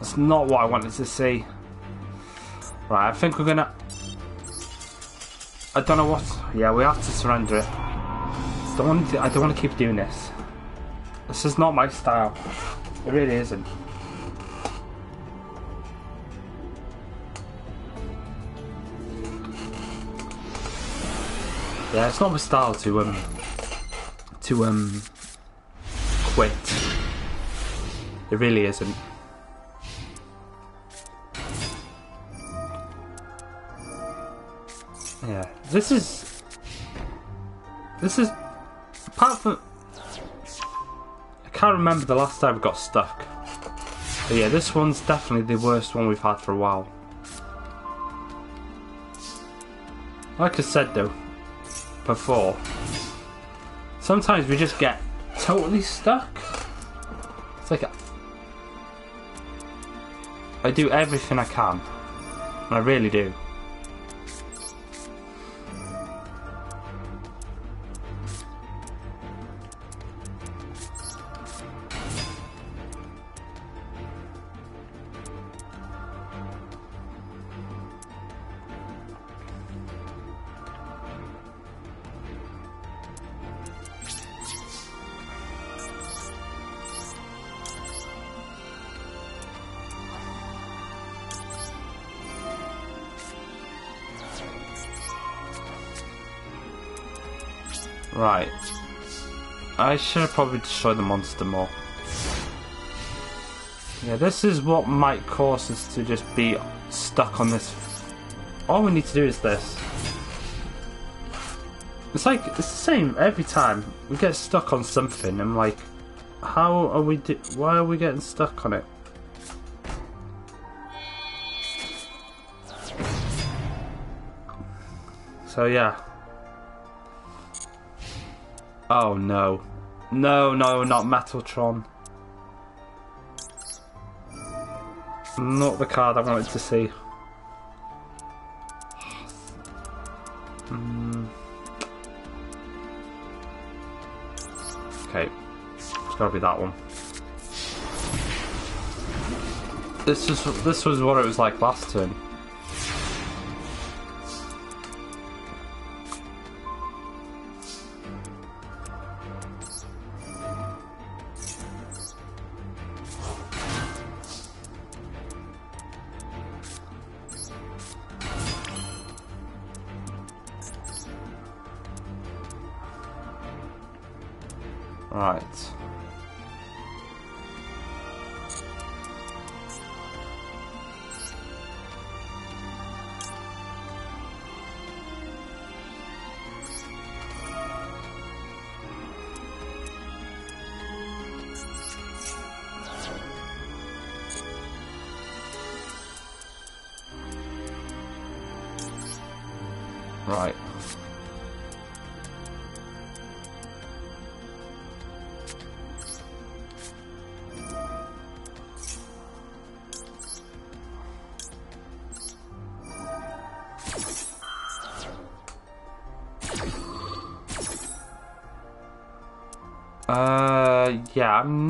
That's not what I wanted to see. Right, I think we're gonna... I don't know what... Yeah, we have to surrender it. I don't want to, I don't want to keep doing this. This is not my style. It really isn't. Yeah, it's not my style to um to um quit. It really isn't. Yeah, this is this is apart from I can't remember the last time we got stuck. But yeah, this one's definitely the worst one we've had for a while. Like I said though, before. Sometimes we just get totally stuck. It's like I do everything I can. And I really do. I should probably destroyed the monster more. Yeah, this is what might cause us to just be stuck on this. All we need to do is this. It's like, it's the same every time. We get stuck on something. I'm like, how are we, why are we getting stuck on it? So yeah. Oh no. No, no, not Metaltron. Not the card I wanted to see. Mm. Okay, it's gotta be that one. This is this was what it was like last turn.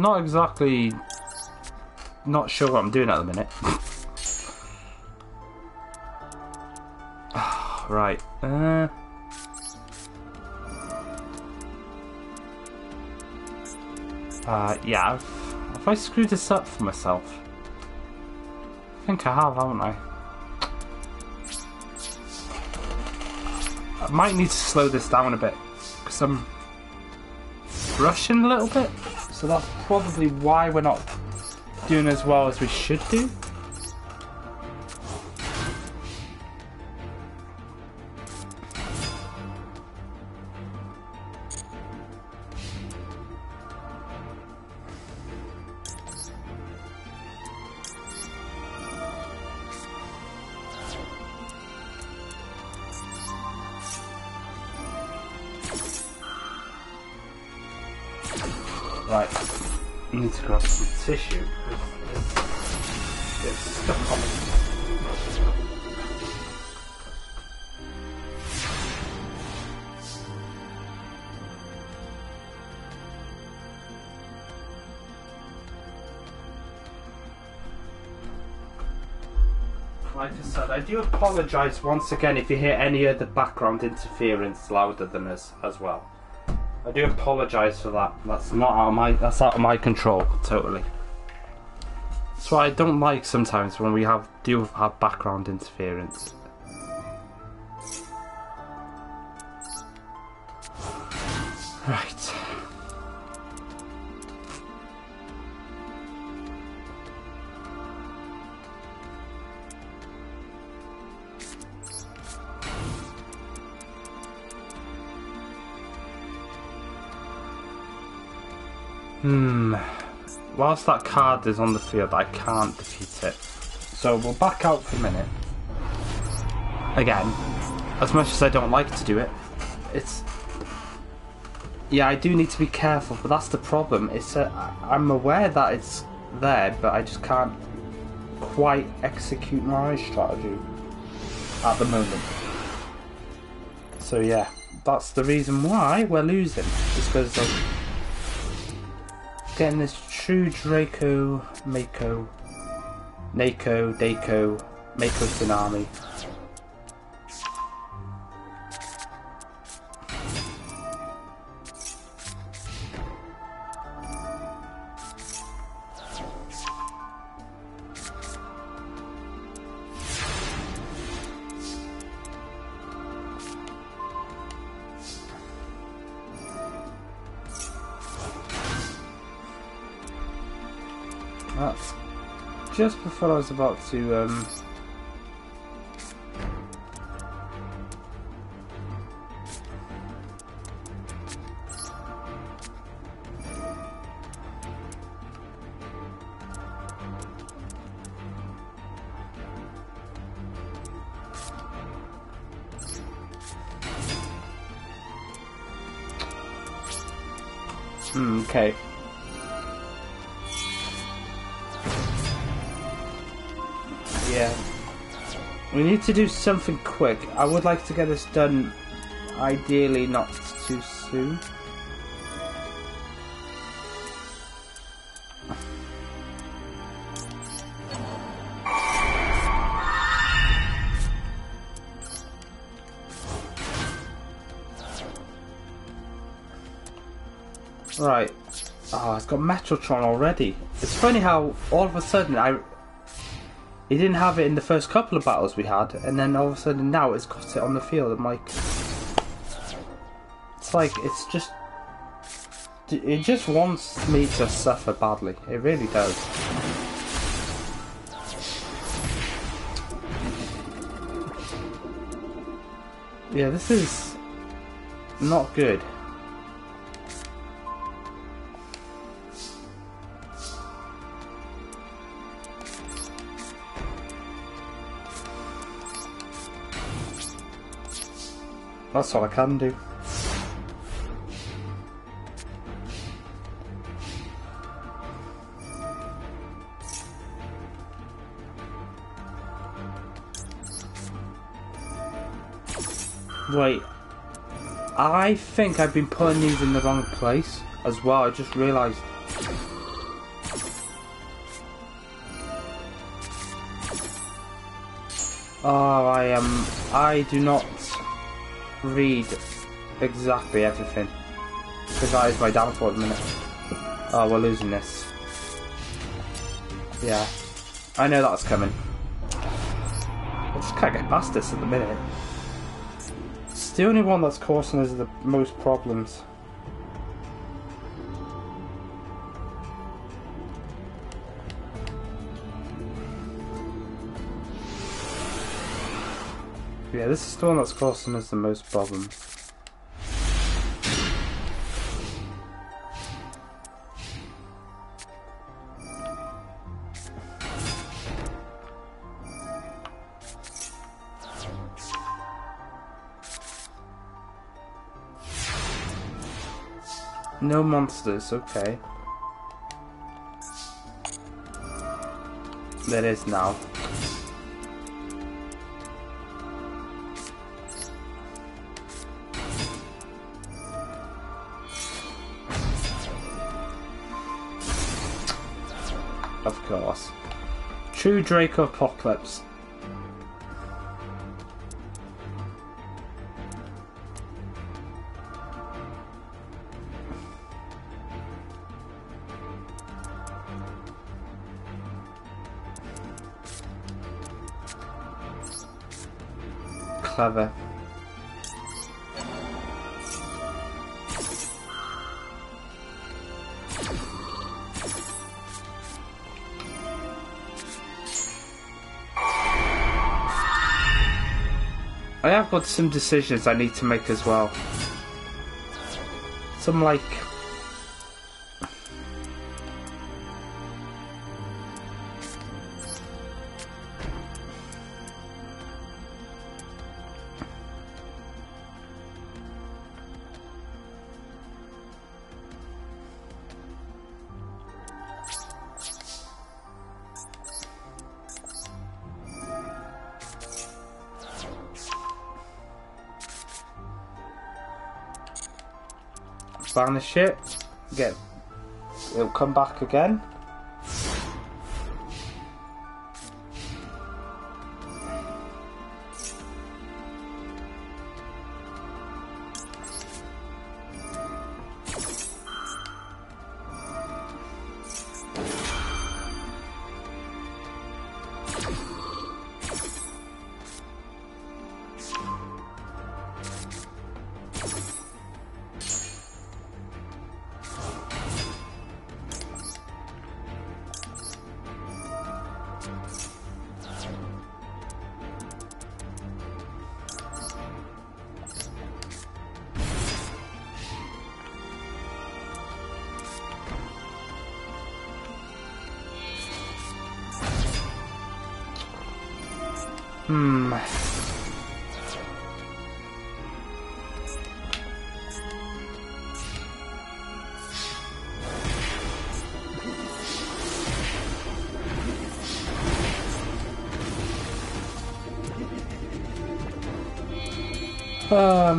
Not exactly not sure what I'm doing at the minute. [sighs] right. Uh. Uh, yeah, have, have I screwed this up for myself? I think I have, haven't I? I might need to slow this down a bit because I'm rushing a little bit. So that's probably why we're not doing as well as we should do. Need to grab some tissue. It's stuck on me. Like I said, I do apologise once again if you hear any other background interference louder than us as well. I do apologise for that. That's not out of my that's out of my control totally. That's why I don't like sometimes when we have do have background interference. Whilst that card is on the field, I can't defeat it. So we'll back out for a minute. Again, as much as I don't like to do it, it's. Yeah, I do need to be careful, but that's the problem. It's a, I'm aware that it's there, but I just can't quite execute my strategy at the moment. So yeah, that's the reason why we're losing. Because of getting this true Draco, Mako, Nako, Daco, Mako Tsunami. I was about to um to do something quick. I would like to get this done, ideally not too soon. Right. Oh, it's got Metrotron already. It's funny how all of a sudden I he didn't have it in the first couple of battles we had, and then all of a sudden now it's got it on the field. I'm like, it's like it's just, it just wants me to suffer badly. It really does. Yeah, this is not good. That's all I can do. Wait. I think I've been putting these in the wrong place. as well. I just realised. Oh, I am. Um, I do not read exactly everything because that is my downfall at the minute. Oh, we're losing this. Yeah, I know that's coming. I just can't get past this at the minute. It's the only one that's causing us the most problems. Yeah, this is the one that's causing us the most problems. No monsters, okay. There is now. Of course. True Draco Apocalypse. clever. Got some decisions I need to make as well. Some like banish it, get it'll come back again.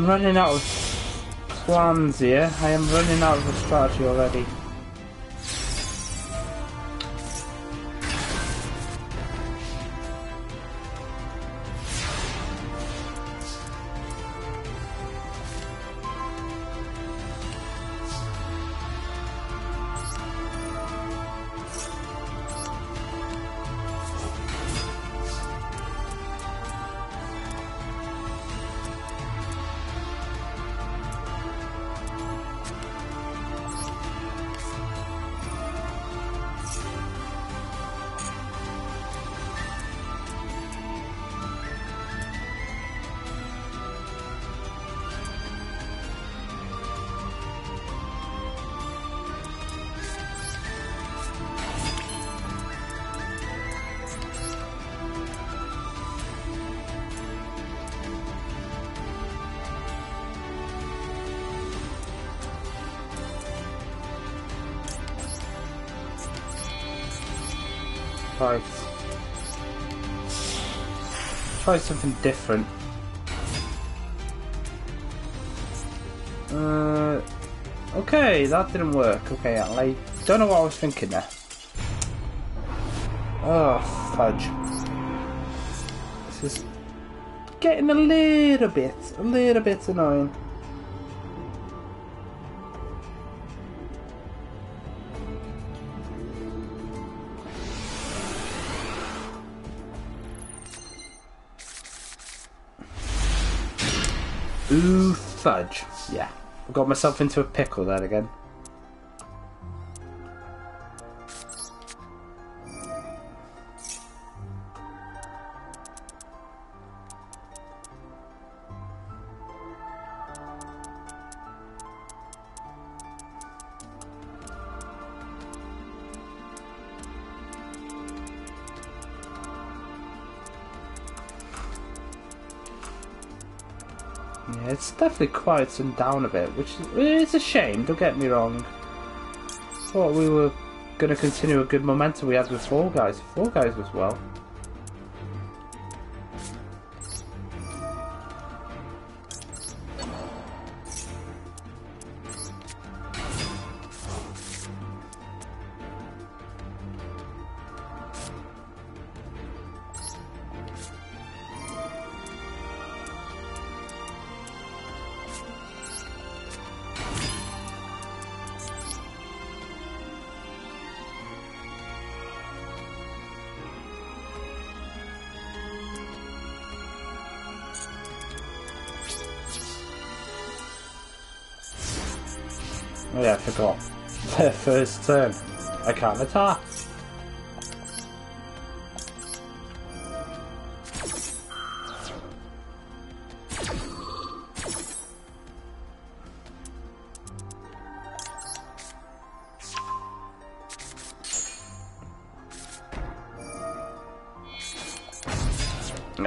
I'm running out of plans here. I am running out of strategy already. Try something different. Uh, Okay, that didn't work. Okay, I don't know what I was thinking there. Oh, fudge. This is getting a little bit, a little bit annoying. Ooh, fudge. Yeah. I got myself into a pickle there again. Definitely quieted down a bit, which is a shame, don't get me wrong. Thought we were going to continue a good momentum we had with Fall Guys. Fall Guys was well. Oh yeah, I forgot. [laughs] Their first turn. I can't attack.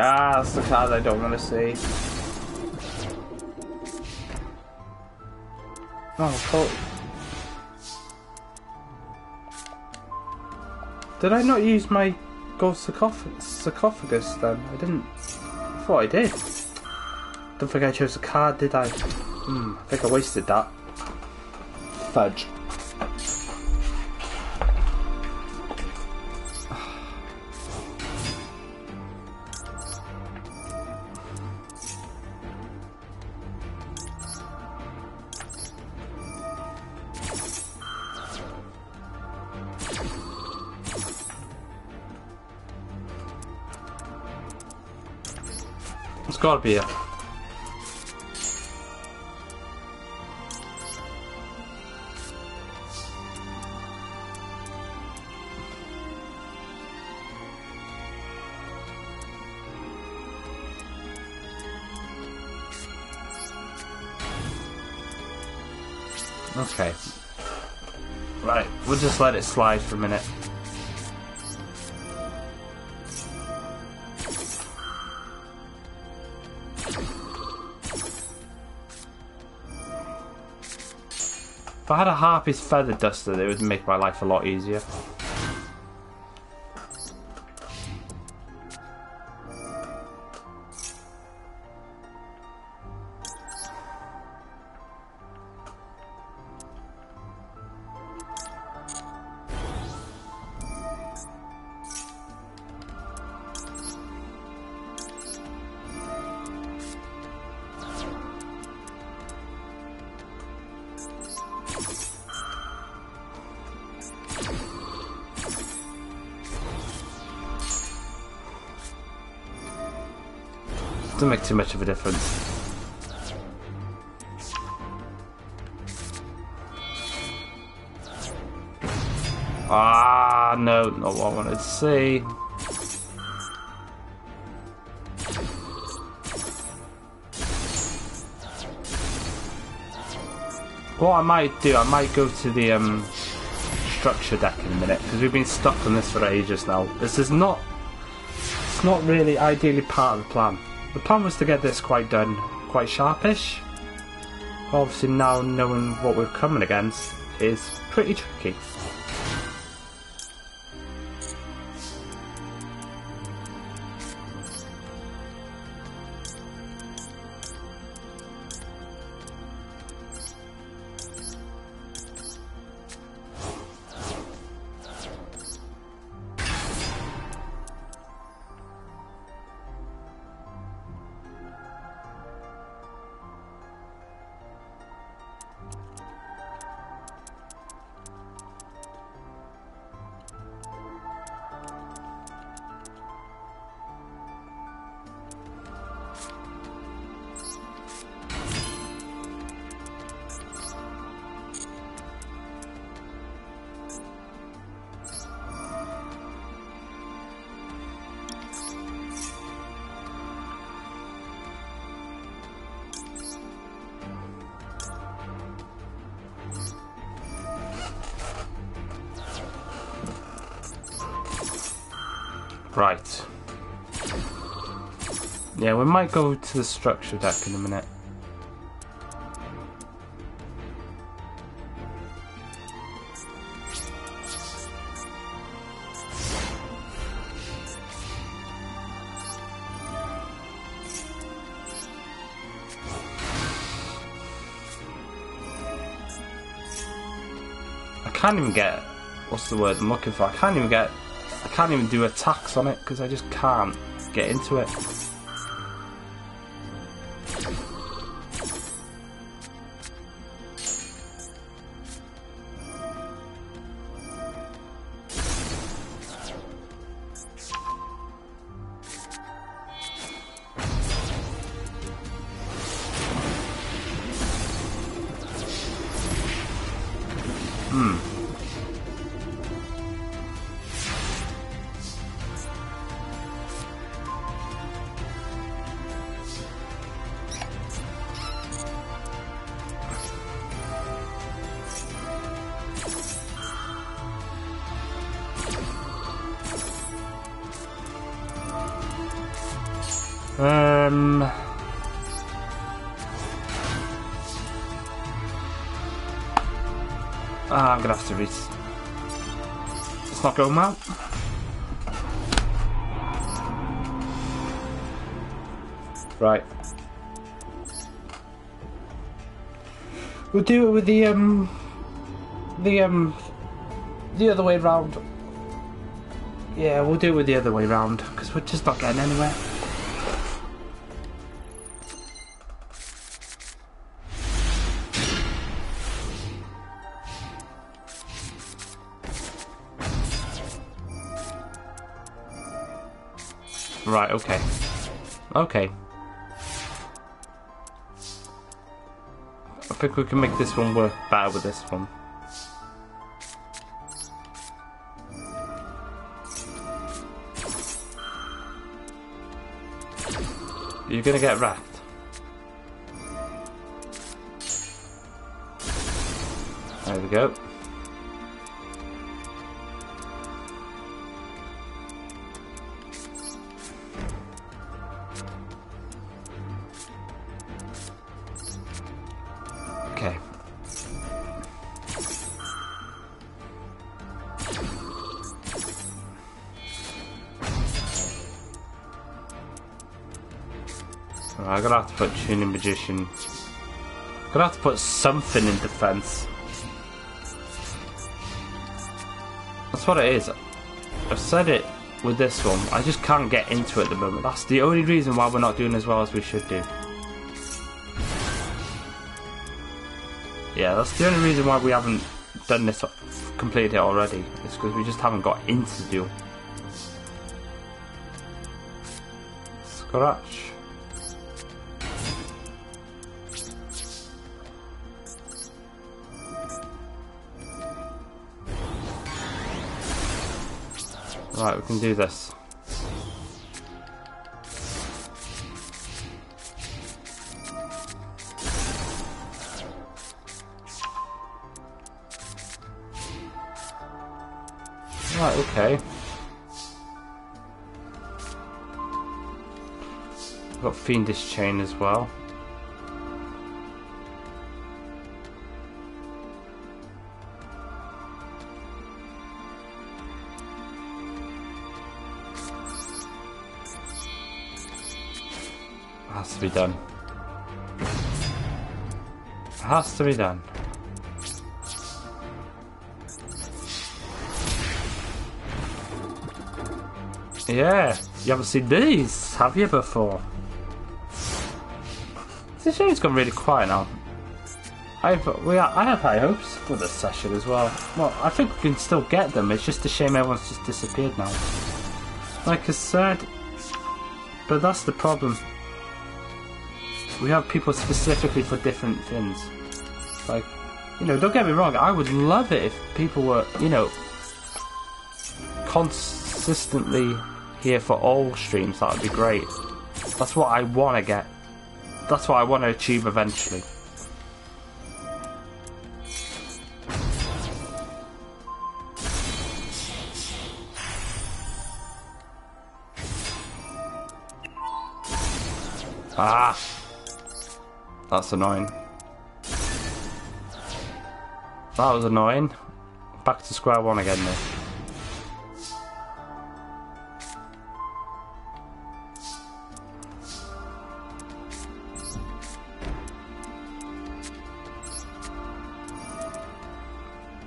Ah, that's the card I don't want to see. Oh, cool. Did I not use my gold sarcoph sarcophagus then? I didn't. I thought I did. Don't think I chose a card, did I? Hmm, I think I wasted that. Fudge. Okay. Right, we'll just let it slide for a minute. If I had a Harpy's Feather Duster, it would make my life a lot easier. Too much of a difference. Ah, no, not what I wanted to see. What I might do, I might go to the um, structure deck in a minute because we've been stuck on this for ages now. This is not, it's not really ideally part of the plan. The plan was to get this quite done, quite sharpish. Obviously now knowing what we're coming against is pretty tricky. Might go to the structure deck in a minute. I can't even get what's the word I'm looking for? I can't even get I can't even do attacks on it because I just can't get into it. Um. Ah, I'm gonna have to read. It's not going well. Right. We'll do it with the um, the um, the other way round. Yeah, we'll do it with the other way round because we're just not getting anywhere. Right, okay. Okay. I think we can make this one work better with this one. You're gonna get wrecked. There we go. Tuning Magician. Gonna have to put something in defense. That's what it is. I've said it with this one. I just can't get into it at the moment. That's the only reason why we're not doing as well as we should do. Yeah, that's the only reason why we haven't done this, completed it already. It's because we just haven't got into the duel. Scratch. Right, we can do this. Right, okay. Got Fiendish Chain as well. To be done. Yeah, you haven't seen these, have you, before? [laughs] Shame it's gone really quiet now. I've, we are, I have high hopes for this session as well. Well, I think we can still get them, it's just a shame everyone's just disappeared now. Like I said, but that's the problem. We have people specifically for different things. Like, you know, don't get me wrong, I would love it if people were, you know, consistently here for all streams. That would be great. That's what I want to get. That's what I want to achieve eventually. Ah! That's annoying. That was annoying. Back to square one again now.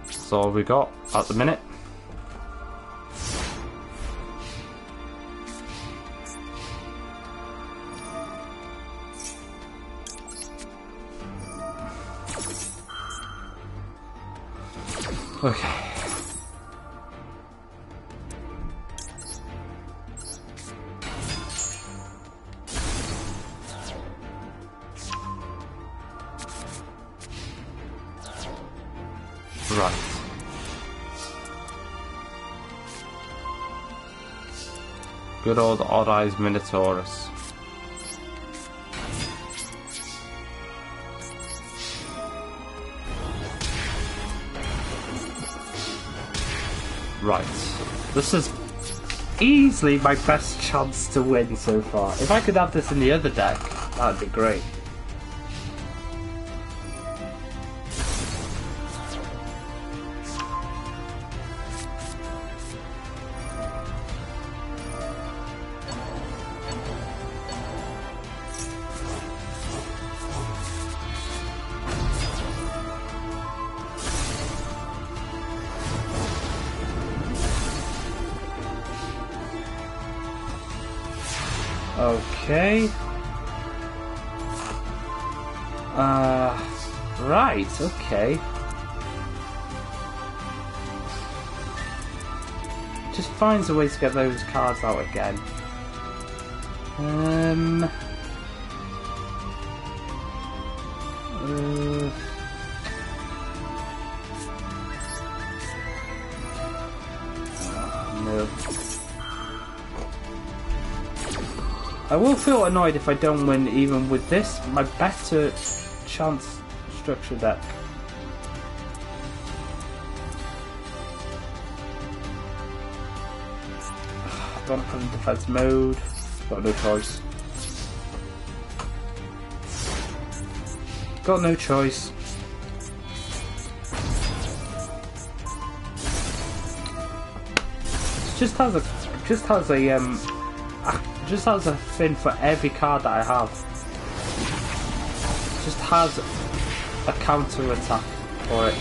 That's all we got at the minute. Okay. Good old Odd Eyes Minotaurus. This is easily my best chance to win so far. If I could have this in the other deck, that'd be great. Uh, right, okay. Just finds a way to get those cards out again. Um. Uh, no. I will feel annoyed if I don't win even with this, my better chance structure deck. [sighs] Don't put in defense mode. Got no choice. Got no choice. Just has a just has a um just has a thing for every card that I have. Has a counter attack for it.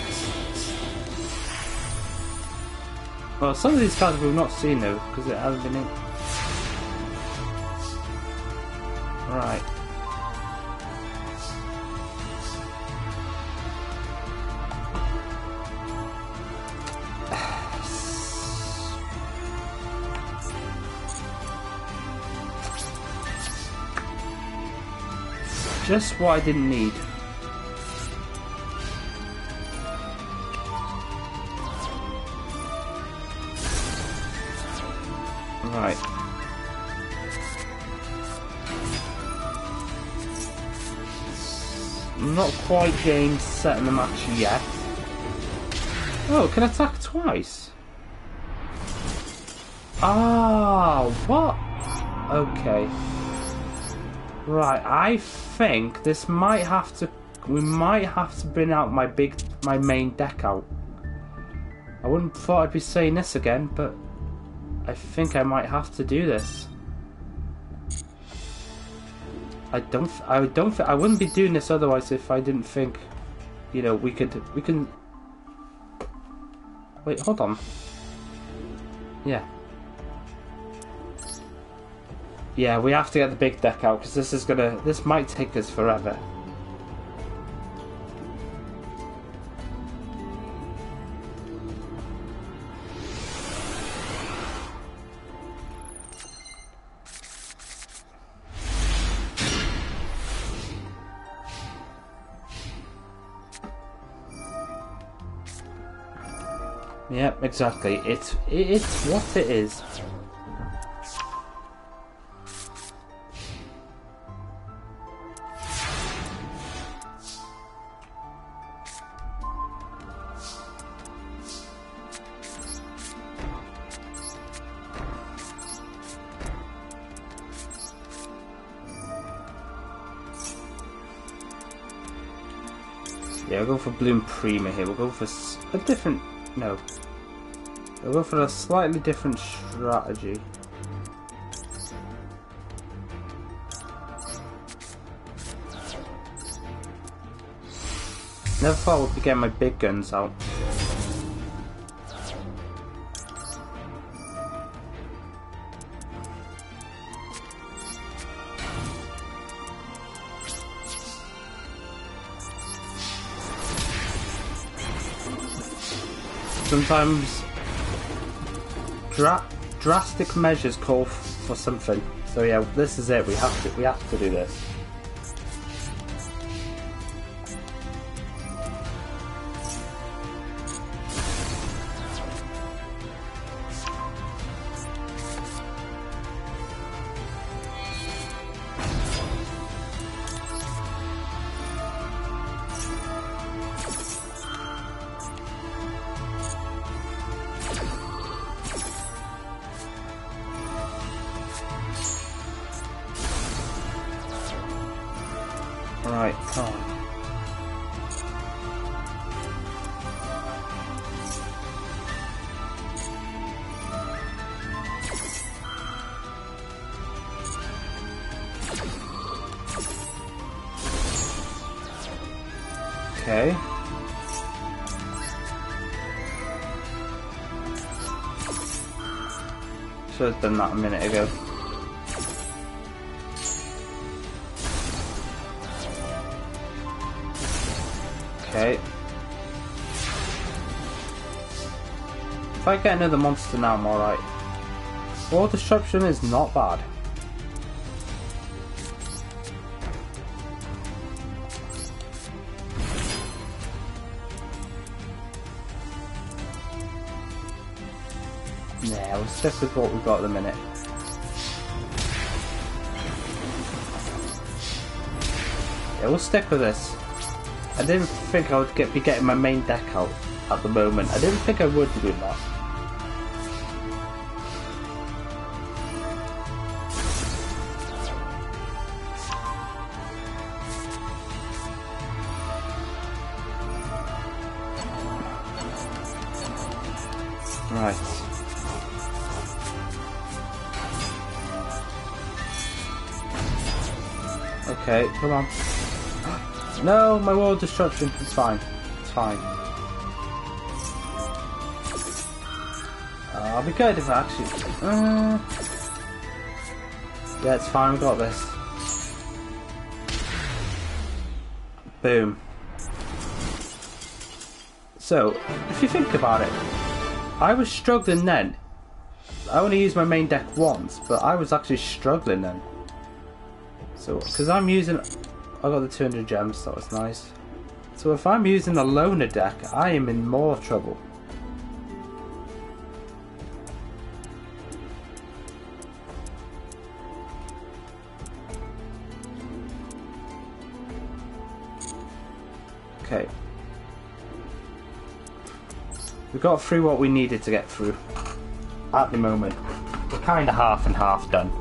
Well, some of these cards we've not seen though, because it hasn't been in. Just what I didn't need. Right. Not quite game set in the match yet. Oh, can attack twice? Ah, what? Okay. Right, I think this might have to. We might have to bring out my big, my main deck out. I wouldn't thought I'd be saying this again, but I think I might have to do this. I don't. I don't. I wouldn't be doing this otherwise if I didn't think, you know, we could. We can. Wait. Hold on. Yeah. Yeah, we have to get the big deck out because this is gonna. This might take us forever. Yep, exactly. It's it's what it is. Bloom Prima here. We'll go for a different... No. We'll go for a slightly different strategy. Never thought I'd be getting my big guns out. Sometimes dra- drastic measures call for something. So yeah, this is it. We have to we have to do this. Should have done that a minute ago. Okay. If I get another monster now, I'm alright. Wall Disruption is not bad. Stick with what we've got at the minute. Yeah, we'll stick with this. I didn't think I would get be getting my main deck out at the moment. I didn't think I would doing that. Come on. No, my of destruction. It's fine. It's fine. Uh, I'll be good if I actually. Uh... Yeah, it's fine. We got this. Boom. So, if you think about it, I was struggling then. I only used my main deck once, but I was actually struggling then. So, because I'm using, I got the 200 gems, that was nice. So if I'm using a loaner deck, I am in more trouble. Okay. We got through what we needed to get through. At the moment. We're kind of half and half done.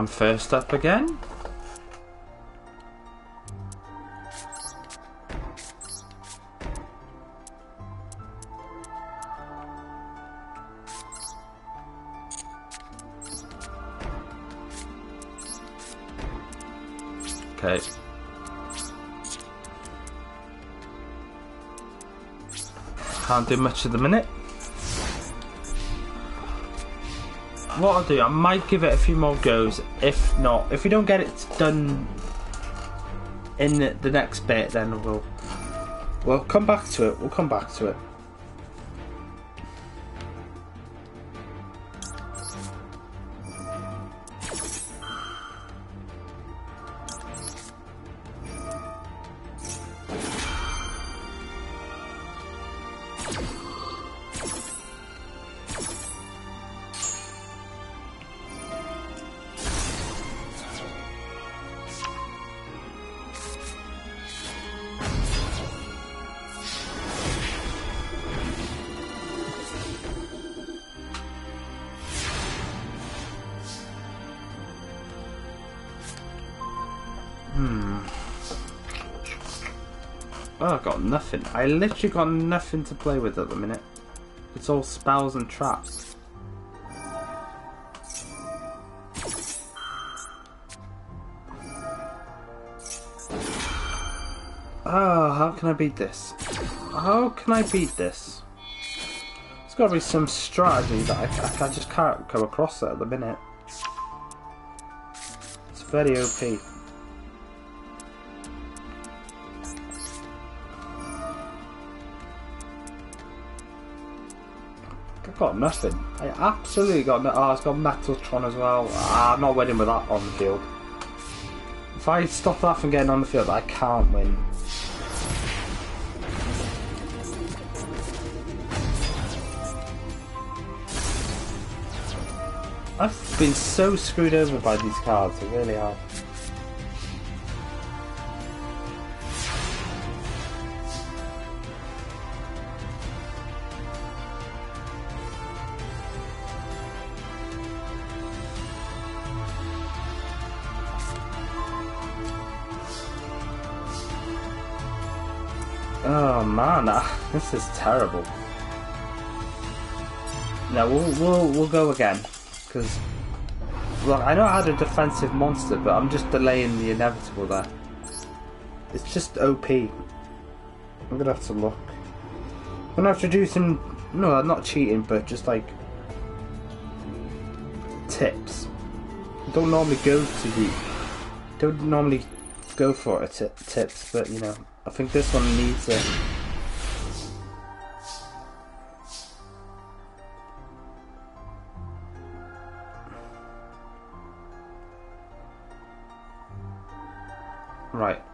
I'm first up again. Okay. Can't do much at the minute. What I'll do, I might give it a few more goes. If not, if we don't get it done in the, next bit, then we'll we'll come back to it. We'll come back to it. Nothing. I literally got nothing to play with at the minute. It's all spells and traps. Oh, how can I beat this? How can I beat this? There's got to be some strategy that I, I, I just can't come across at the minute. It's very OP. got nothing. I absolutely got no. Oh, it's got Metaltron as well. Ah, I'm not winning with that on the field. If I stop that from getting on the field, I can't win. I've been so screwed over by these cards, I really have. This is terrible. No, we'll we'll we'll go again because look, I know I had a defensive monster, but I'm just delaying the inevitable there. It's just OP. I'm gonna have to look. I'm gonna have to do some no, not cheating, but just like tips. I don't normally go to the don't normally go for it tips, but you know. I think this one needs it.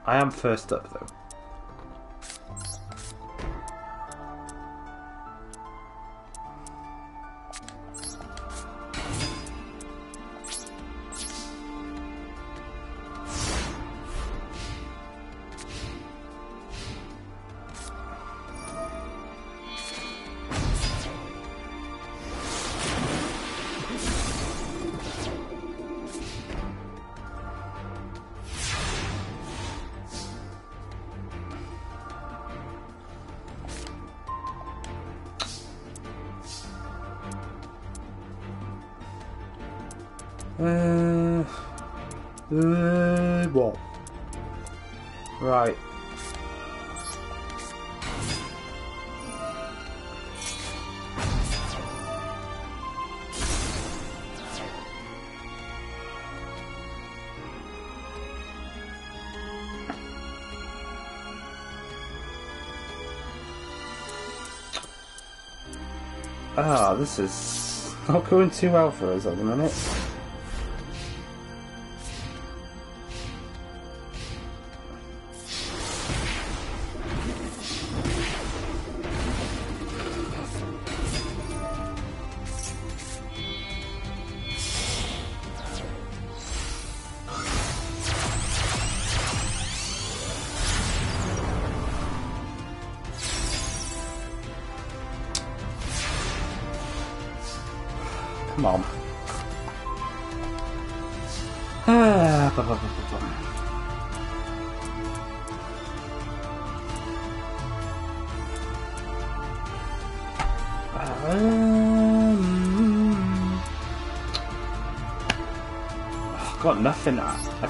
I am first up though. Uh, uh, what? Right. Ah, this is not going too well for us at the minute.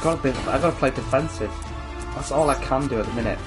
Gotta be. I gotta play defensive. That's all I can do at the minute.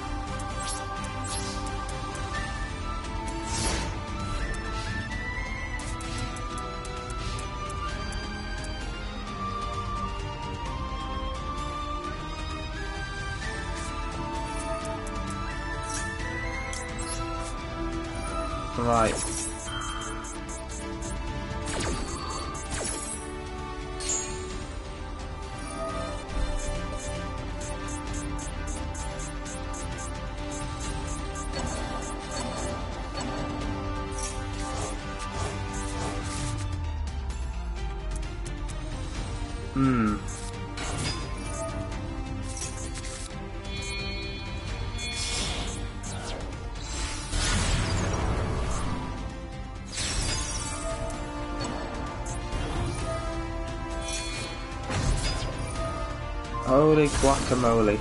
Guacamole.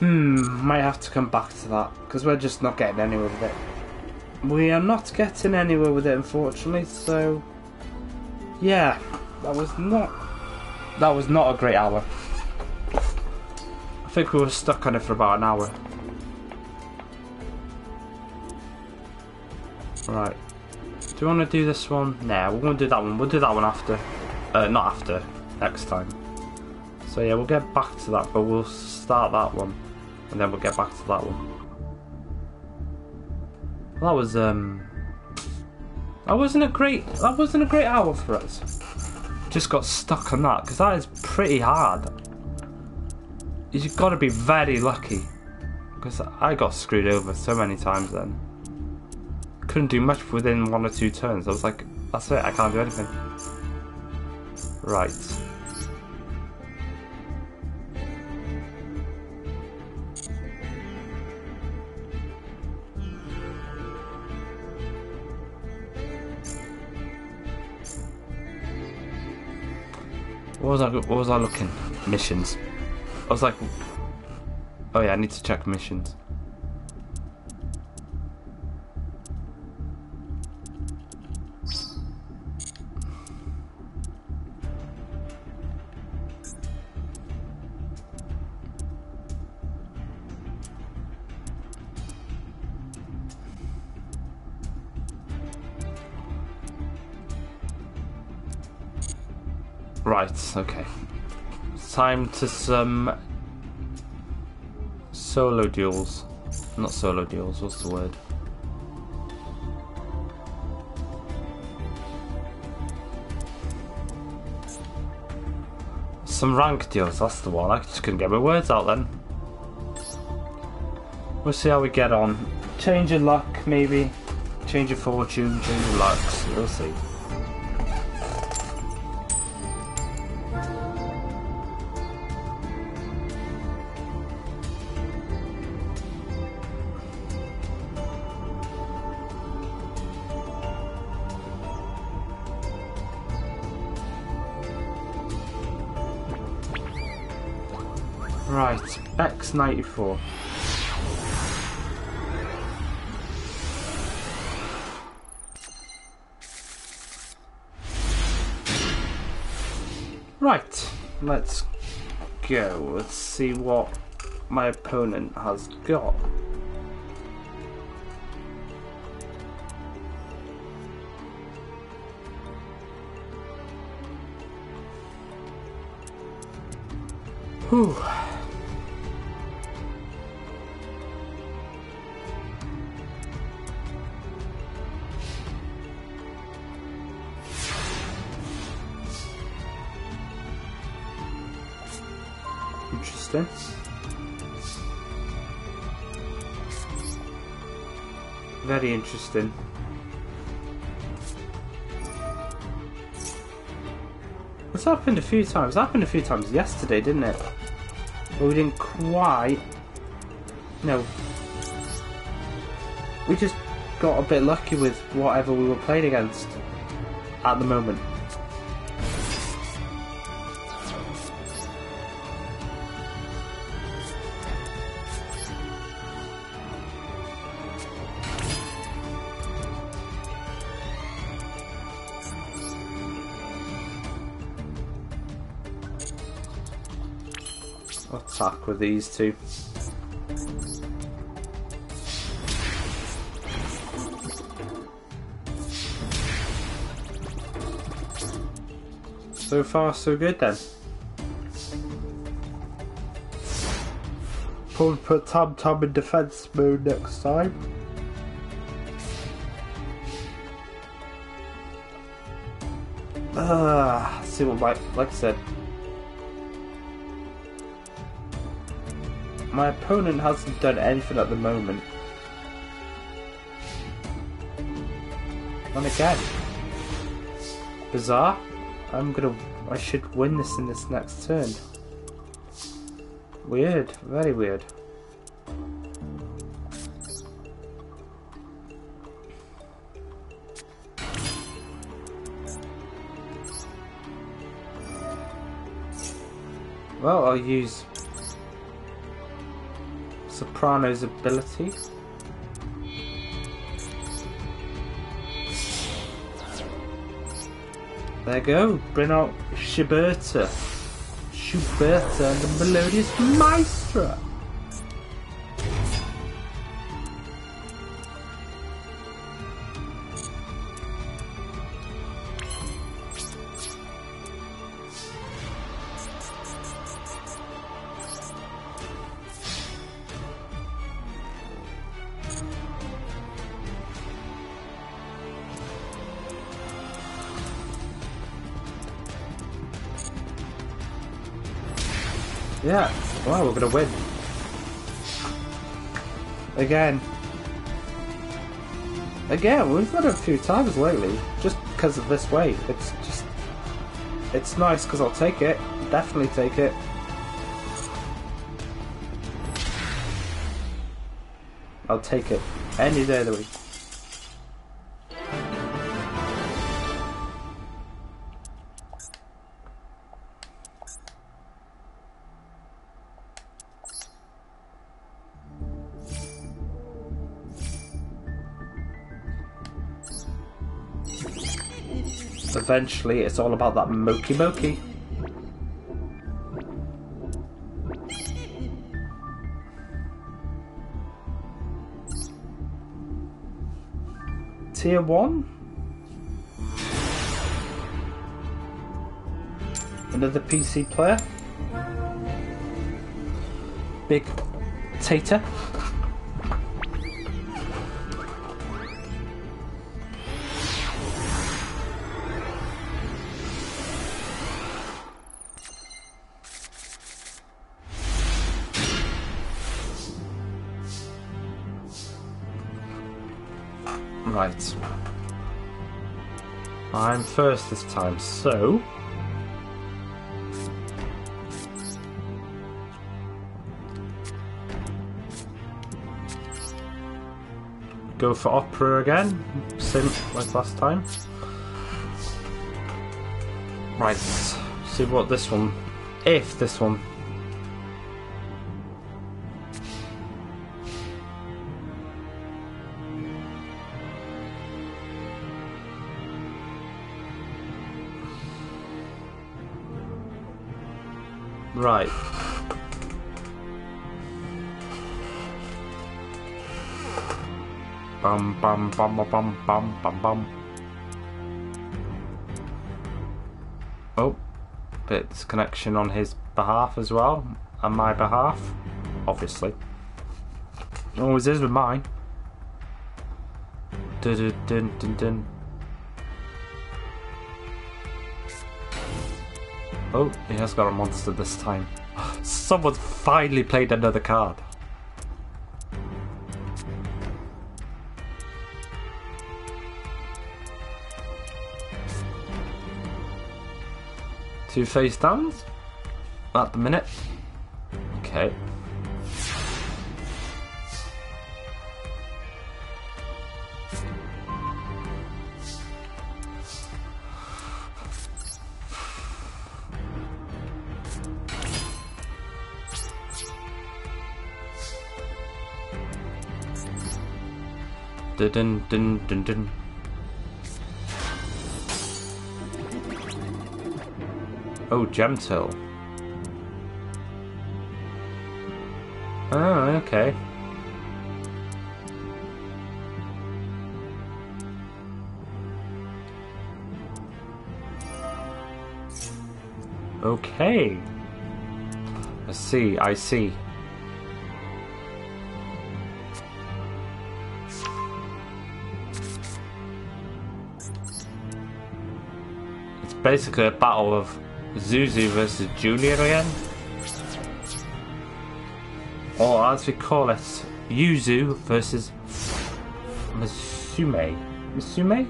Hmm, might have to come back to that because we're just not getting anywhere with it. We are not getting anywhere with it, unfortunately. So, yeah, that was not that was not a great hour. I think we were stuck on it for about an hour. Right. Do you want to do this one? Nah, we're going to do that one. We'll do that one after. Uh, not after. Next time. So yeah, we'll get back to that, but we'll start that one and then we'll get back to that one. That was um, that wasn't a great that wasn't a great hour for us. Just got stuck on that because that is pretty hard. You've got to be very lucky because I got screwed over so many times then. Couldn't do much within one or two turns. I was like, that's it. I can't do anything. Right. Was I? What was I looking? Missions. I was like, oh yeah, I need to check missions. Time to some solo duels. Not solo duels, what's the word? Some rank duels, that's the one. I just couldn't get my words out then. We'll see how we get on. Change of luck, maybe. Change of fortune, change of lucks. We'll see. X94. Right, let's go. Let's see what my opponent has got. Whew. Interesting. Very interesting. It's happened a few times. It happened a few times yesterday, didn't it? But we didn't quite... No. We just got a bit lucky with whatever we were playing against at the moment. With these two. So far, so good then. Probably put Tom Tom in defense mode next time. Ah, uh, see what my like I said, My opponent hasn't done anything at the moment. And again, bizarre. I'm gonna, I should win this in this next turn. Weird, very weird. Well, I'll use Soprano's ability. There you go, bring out Schuberta. Schuberta and the melodious Maestra. Well, we're gonna win. Again. Again, we've won a few times lately, just because of this way. It's just. It's nice because I'll take it. Definitely take it. I'll take it any day of the week. Eventually, it's all about that Moki Moki. Tier 1? Another PC player? Big Tater? First this time, so... Go for opera again, same like last time. Right, see what this one, if this one Bum bum bum bum bum bum bum. Oh, bits connection on his behalf as well, and my behalf, obviously. Always is with mine. Dun dun dun dun dun. Oh, he has got a monster this time. [laughs] Someone's finally played another card. Two face downs at the minute. Okay. Dun dun dun dun. Oh, Gemtil. Oh, okay. Okay. I see, I see. It's basically a battle of Zuzu versus Julian again. Or as we call it, Yuzu versus Masume. Masume?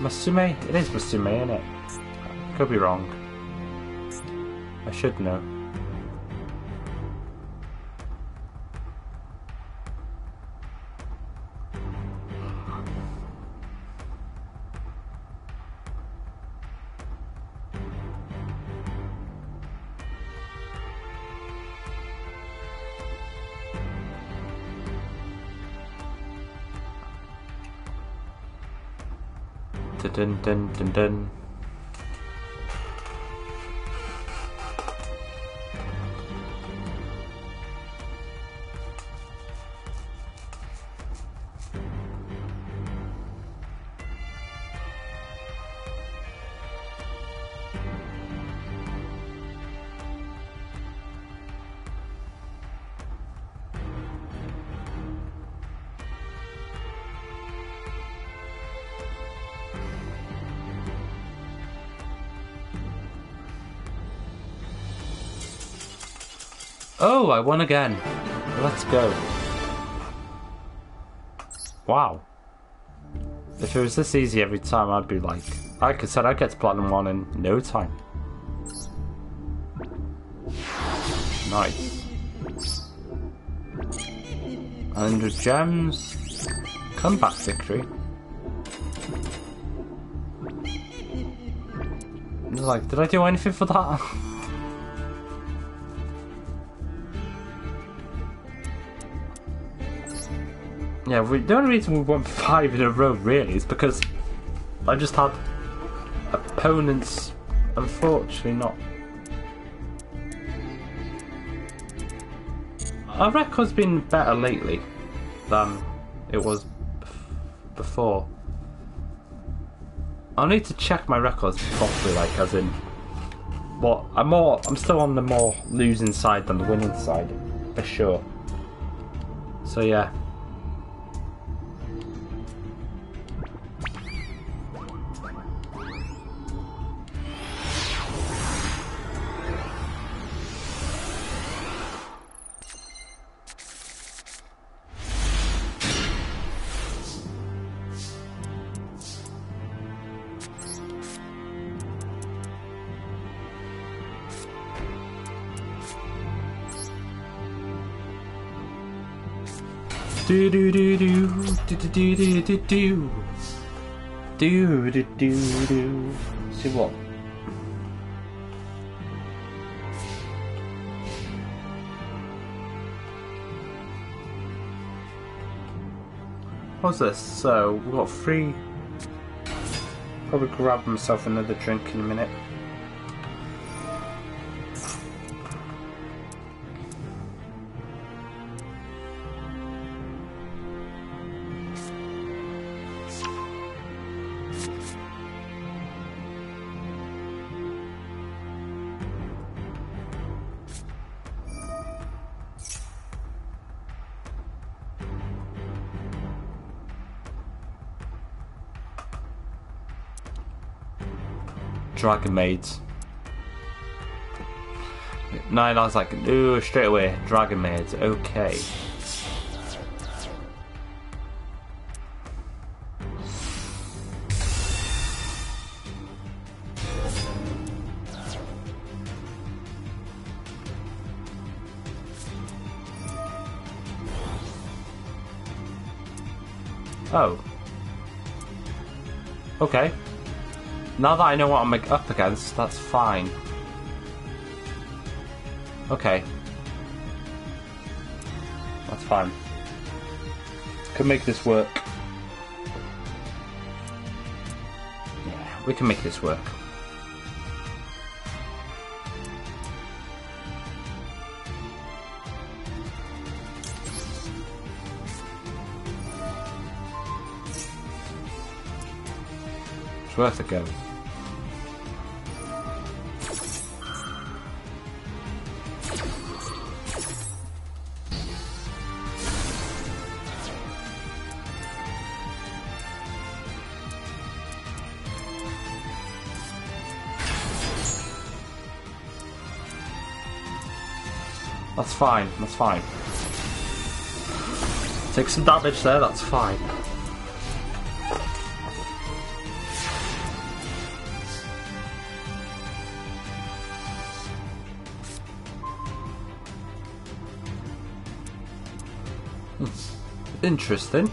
Masume? It is Masume, isn't it? Could be wrong. I should know. Dun dun dun I won again. Let's go. Wow. If it was this easy every time, I'd be like, like I said, I'd get to Platinum 1 in no time. Nice. 100 gems. Comeback victory. Like, did I do anything for that? [laughs] Yeah, we, the only reason we won five in a row really is because I just had opponents, unfortunately, not. Our record's been better lately than it was before. I need to check my records properly, like as in, what I'm more. I'm still on the more losing side than the winning side, for sure. So yeah. Do do do do do. See what? What's this? So we've got three. Probably grab myself another drink in a minute. Dragon Maids. No, I was like, ooh, straight away, Dragon Maids, okay. Oh. Okay. Now that I know what I'm up against, that's fine. Okay. That's fine. Can make this work. Yeah, we can make this work. It's worth a go. fine, that's fine. Take some damage there, that's fine. Hmm, interesting.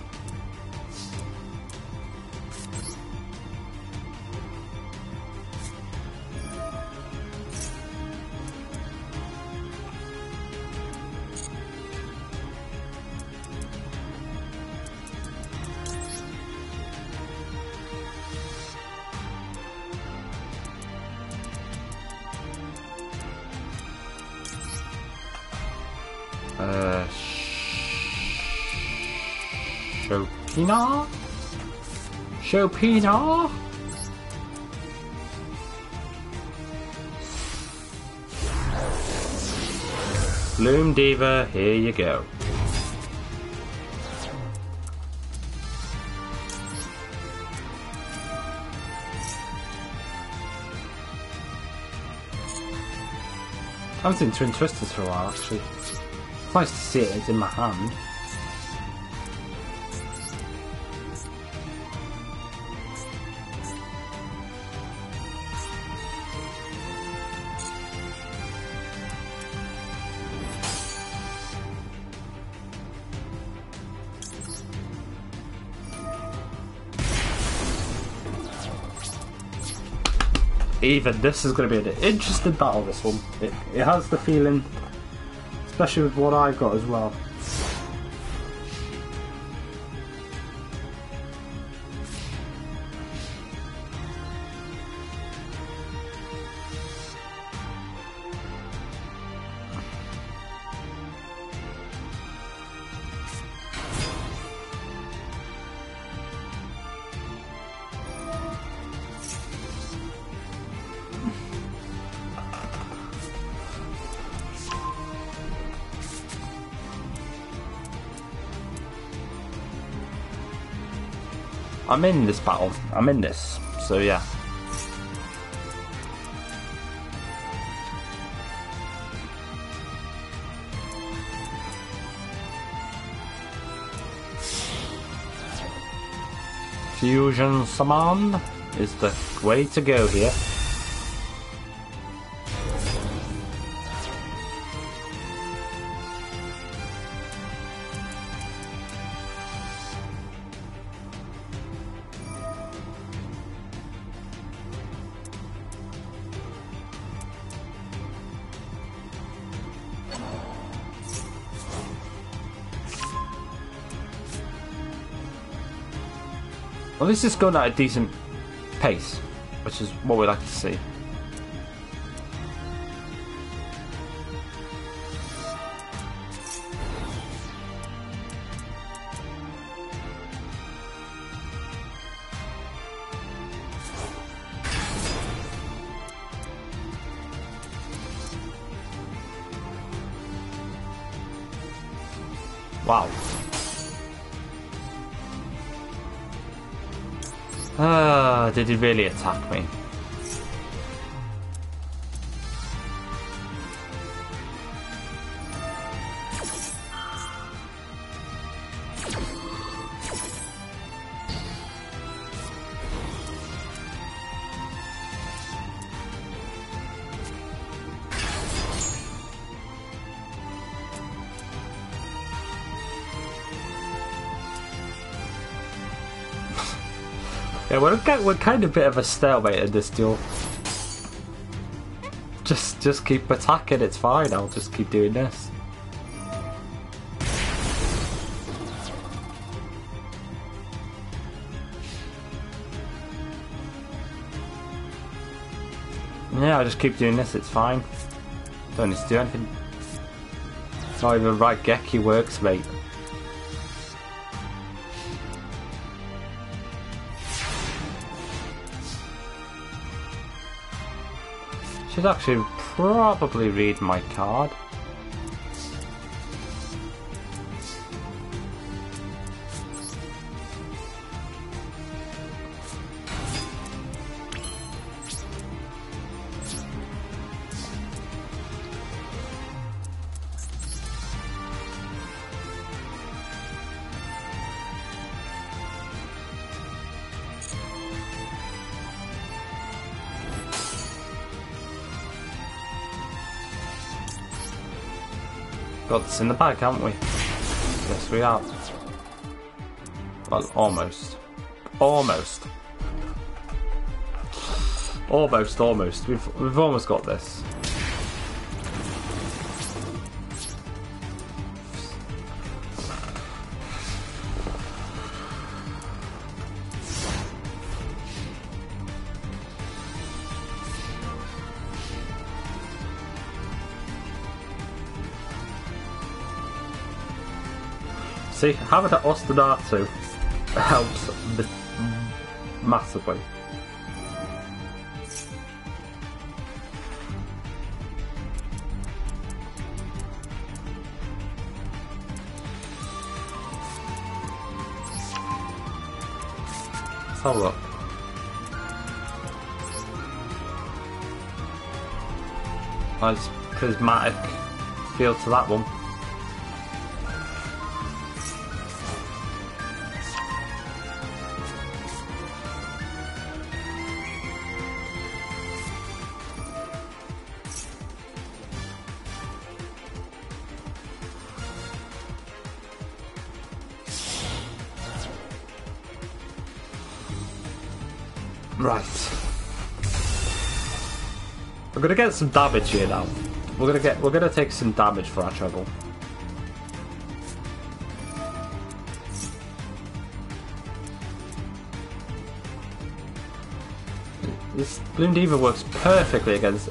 Shopina? Bloom Diva, here you go. I haven't seen Twin Twisters for a while, actually. It's nice to see it, it's in my hand. Even this is going to be an interesting battle. This one, it, it has the feeling, especially with what I've got as well. I'm in this battle. I'm in this. So yeah. Fusion Summon is the way to go here. Well, this is going at a decent pace, which is what we like to see. Did he really attack me? We're, kind of a bit of a stalemate in this duel. Just, just keep attacking, it's fine, I'll just keep doing this. Yeah, I'll just keep doing this, it's fine. Don't need to do anything. Not even Raigeki works, mate. Should actually probably read my card. In the bag, haven't we? Yes, we are. Well, almost. Almost. Almost, almost. We've we've almost got this. See, having an ostinato helps massively. A look. Nice prismatic feel to that one. Get some damage here now. We're gonna get we're gonna take some damage for our trouble. This Bloom Diva works perfectly against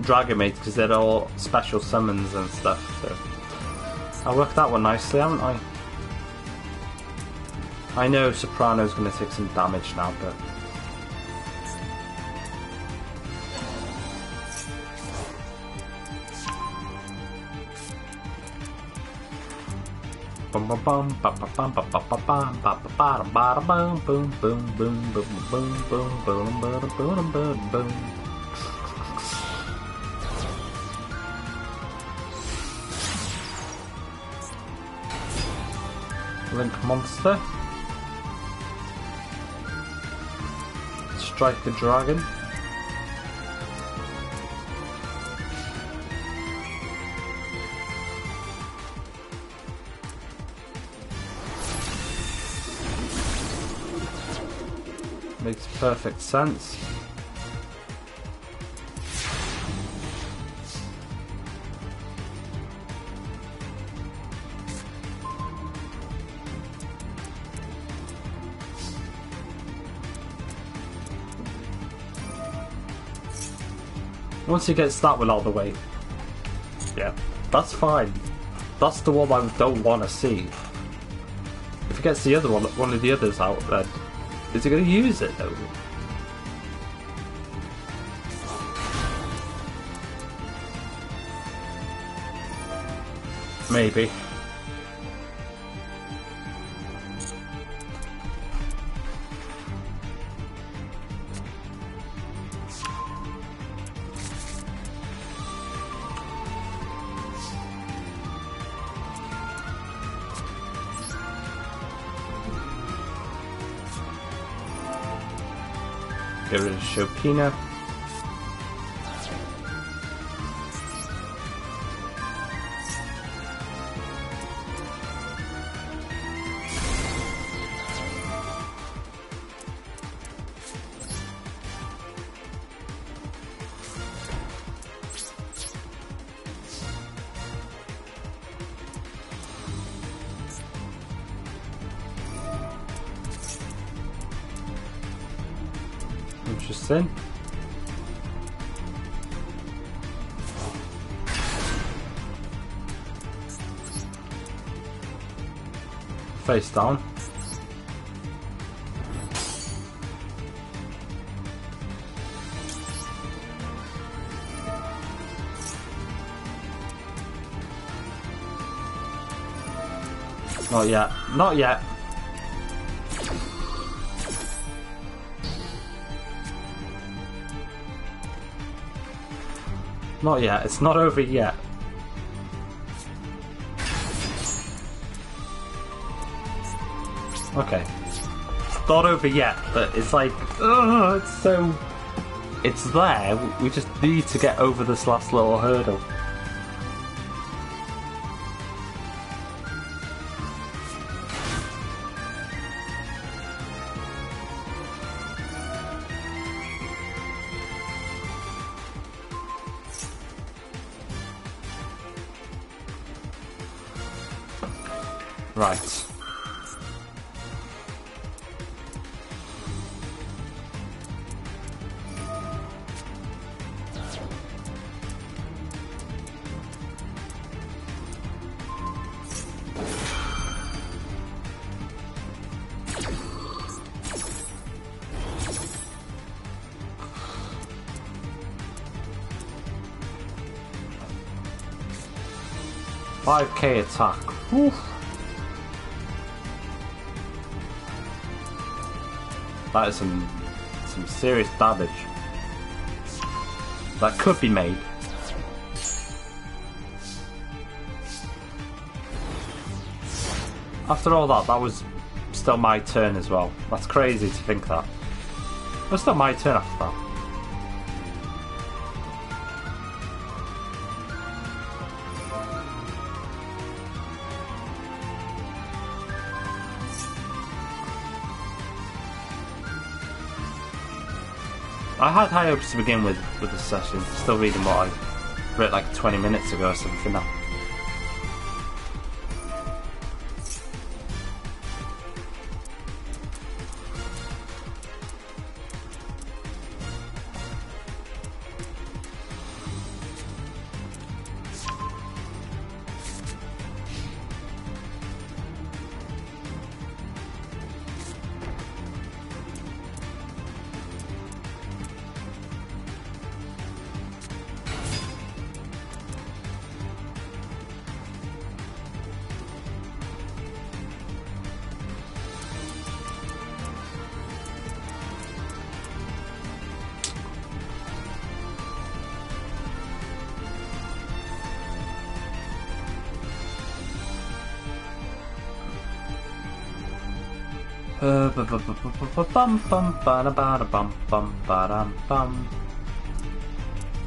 Dragon Maid because they're all special summons and stuff. So I worked that one nicely, haven't I? I know Soprano's gonna take some damage now, but Bum bum bum bum bum bum bum bum bum bum boom boom boom boom boom boom boom boom boom boom boom Link monster. Strike the dragon. Perfect sense. Once he gets that one out of the way, yeah, that's fine. That's the one I don't want to see. If he gets the other one, one of the others out, then is he going to use it though? Maybe. Tina. Face down. Not yet. Not yet. Not yet. It's not over yet. Okay. It's not over yet, but it's like, oh, it's so. It's there. We just need to get over this last little hurdle. K attack. Oof. That is some some serious damage. That could be made. After all that, that was still my turn as well. That's crazy to think that. Was still my turn after that. Had high hopes to begin with with this session. Still reading what I read like 20 minutes ago or something bum bum ba da ba da bum bum ba dum bum.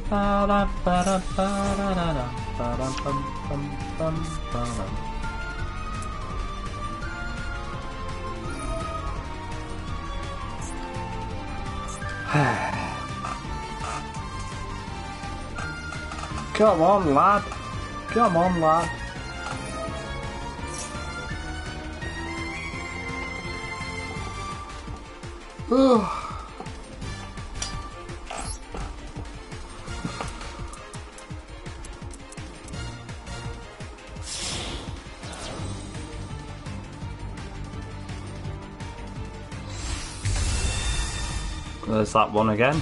Ba da ba da ba da da da ba da bum bum bum ba dum. Come on, lad. Come on, lad. There's that one again.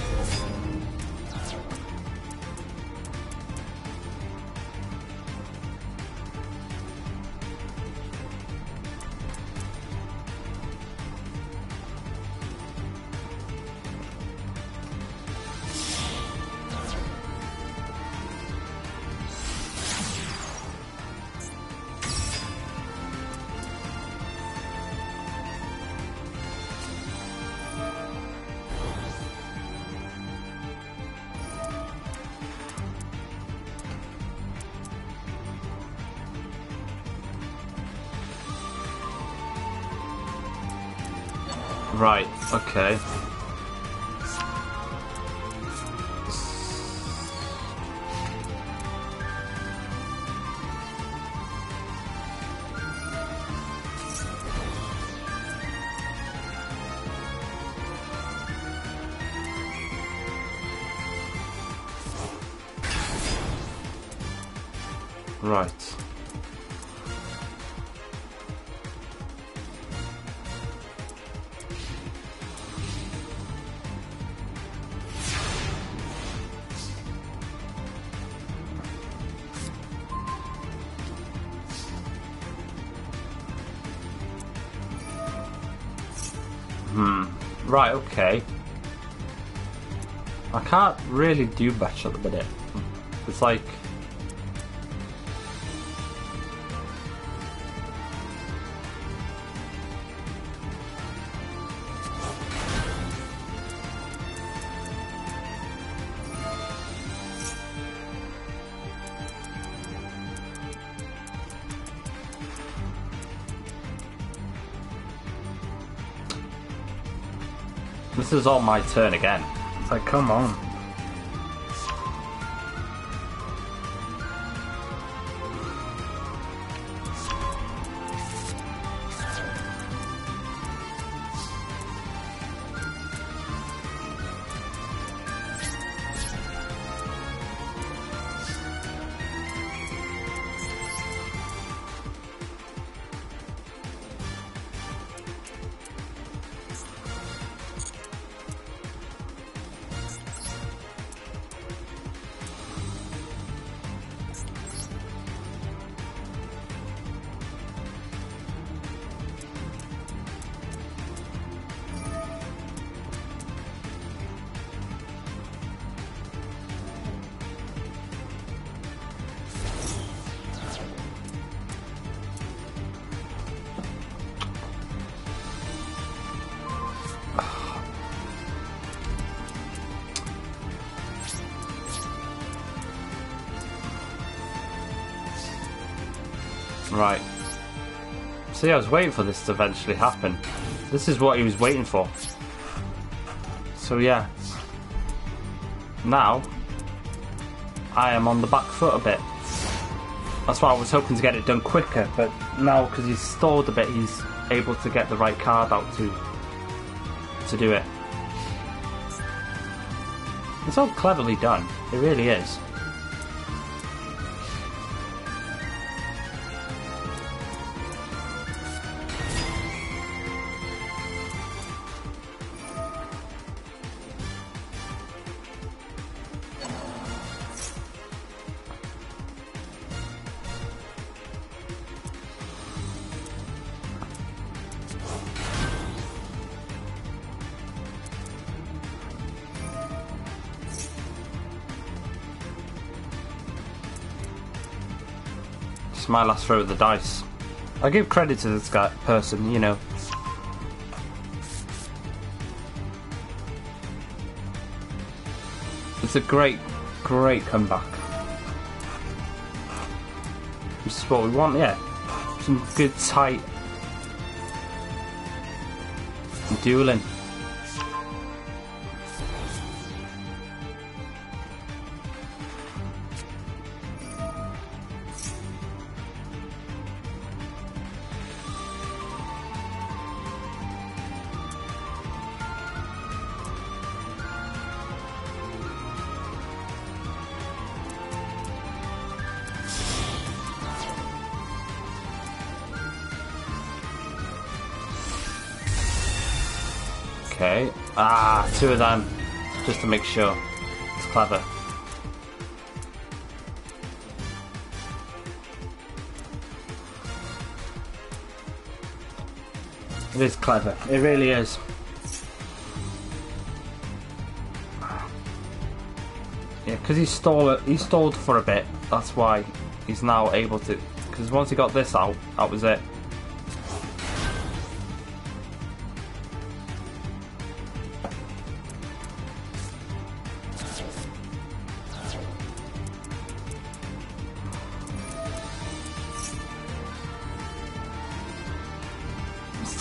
Okay. Okay. I can't really do much at the minute. It's like. Is all my turn again. It's like, come on. Right. See, I was waiting for this to eventually happen. This is what he was waiting for. So yeah. Now, I am on the back foot a bit. That's why I was hoping to get it done quicker, but now because he's stalled a bit, he's able to get the right card out to to do it. It's all cleverly done. It really is. My last throw of the dice. I give credit to this guy person, you know. It's a great, great comeback. This is what we want, yeah. Some good tight dueling. Two of them. Just to make sure. It's clever. It is clever. It really is. Yeah, because he stalled it. He stalled for a bit. That's why he's now able to. Because once he got this out, that was it.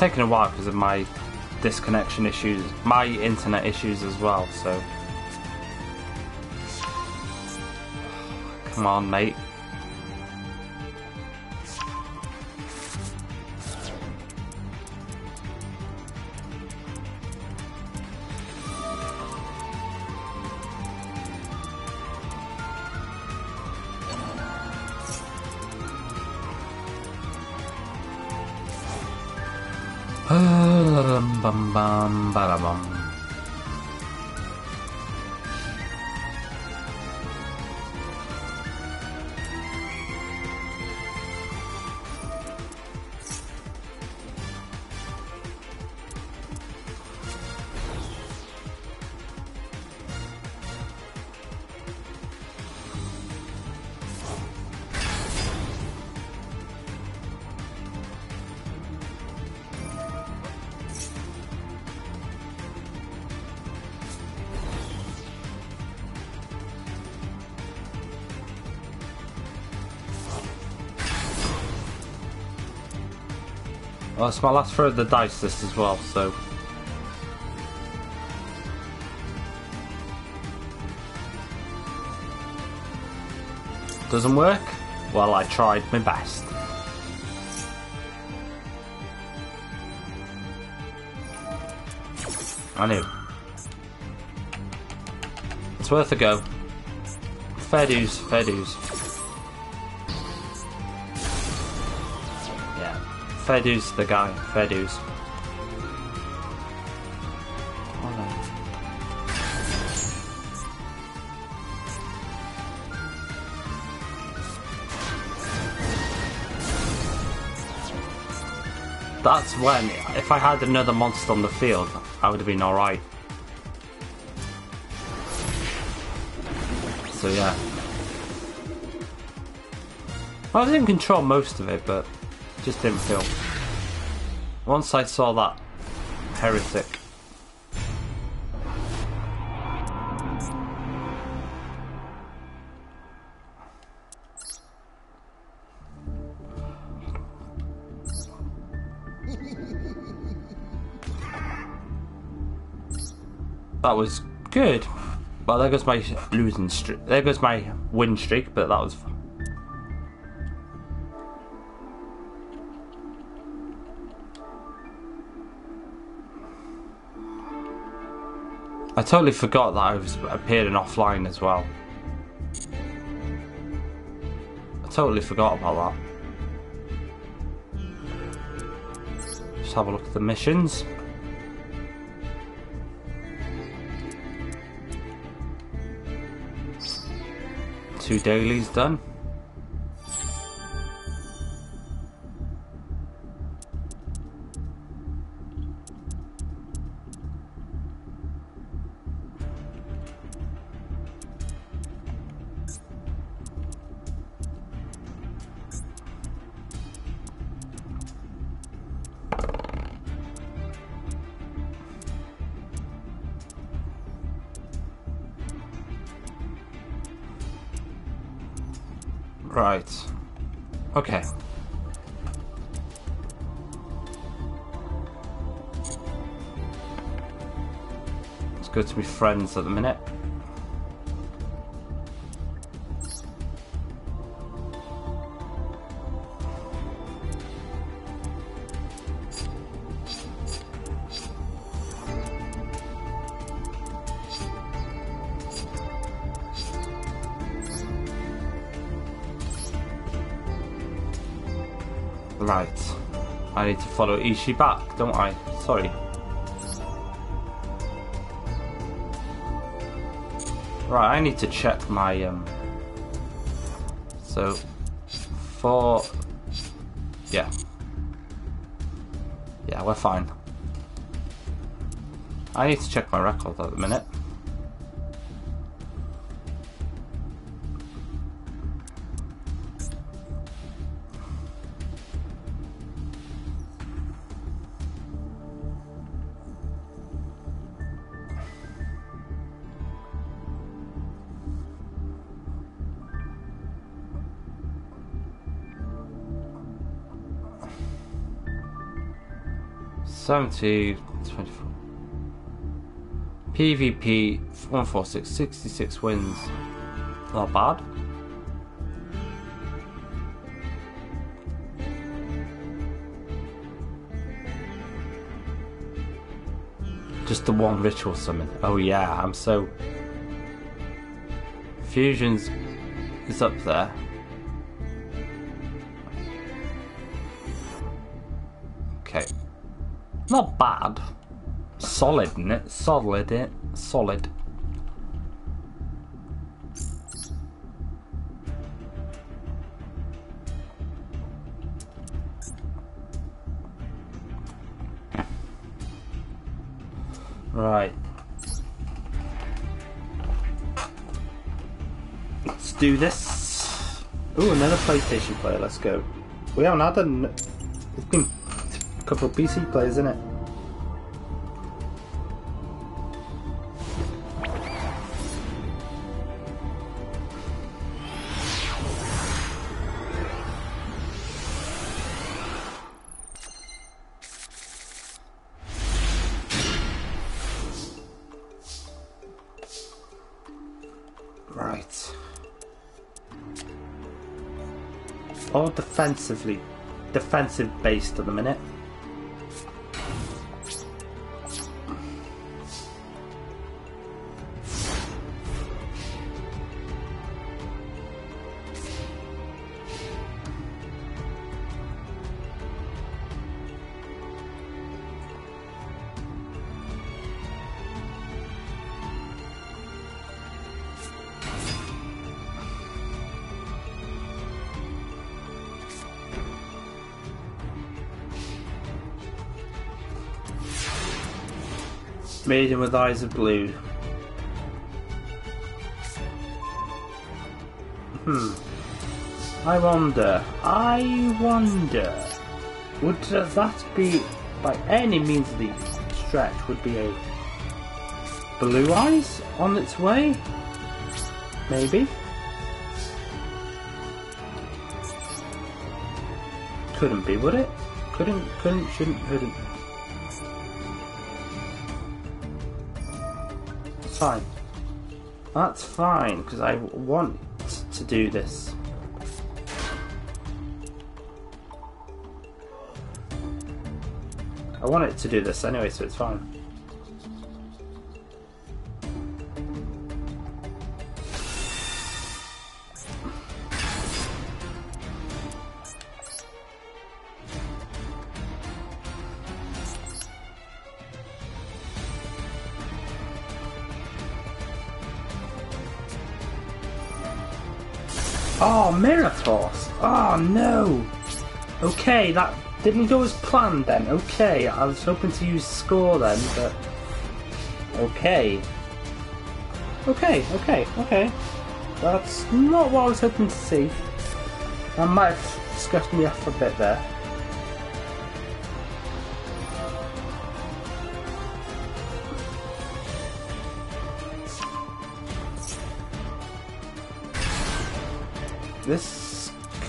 Taken a while because of my disconnection issues, my internet issues as well. So, [sighs] come on, mate. It's my last throw of the dice this as well, so. Doesn't work? Well, I tried my best. I knew. It's worth a go. Fair dues, fair dues. Fair dues to the guy, fair dues. That's when, if I had another monster on the field, I would have been alright. So yeah. I was in control most of it, but just didn't feel. Once I saw that heretic. that was good. Well, there goes my losing streak. There goes my win streak, but that was fun. I totally forgot that I was appearing offline as well. I totally forgot about that. Just have a look at the missions. Two dailies done. Friends at the minute. Right. I need to follow Ishi back, don't I? Sorry. Right, I need to check my um so for yeah. Yeah, we're fine. I need to check my record at the minute. Seventy twenty-four. PvP 146, 66 wins. Not bad. Just the one ritual summon. Oh yeah, I'm so. Fusions is up there. Solid, it? Solid, it. Solid. Right. Let's do this. Ooh, another PlayStation player. Let's go. We haven't had an. It's been a couple of PC players, isn't it? Defensively, defensive based at the minute. With eyes of blue. Hmm. I wonder. I wonder. Would that be, by any means of the stretch, would be a blue eyes on its way? Maybe. Couldn't be, would it? Couldn't, couldn't, shouldn't, couldn't. Fine. That's fine, because I want to do this. I want it to do this anyway, so it's fine. No! Okay, that didn't go as planned then. Okay, I was hoping to use score then, but. Okay. Okay, okay, okay. That's not what I was hoping to see. That might have scuffed me off a bit there. This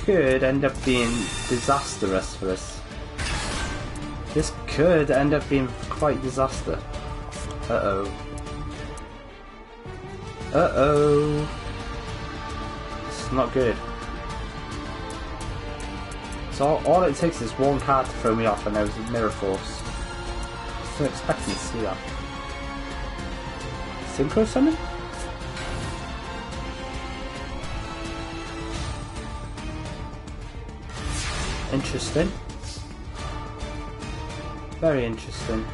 could end up being disastrous for us. This could end up being quite disaster. Uh-oh. Uh-oh. It's not good. So all, all, it takes is one card to throw me off and there's a Mirror Force. I wasn't expecting to see that. Synchro Summon? Interesting. Very interesting.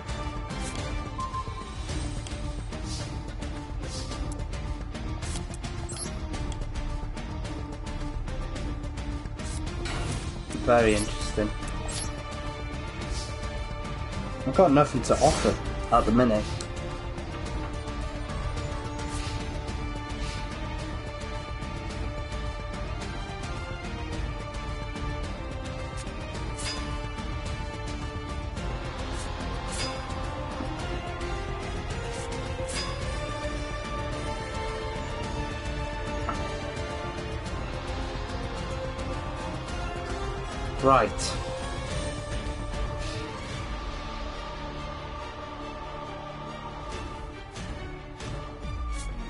Very interesting. I've got nothing to offer at the minute. Right.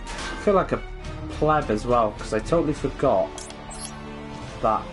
I feel like a pleb as well, because I totally forgot that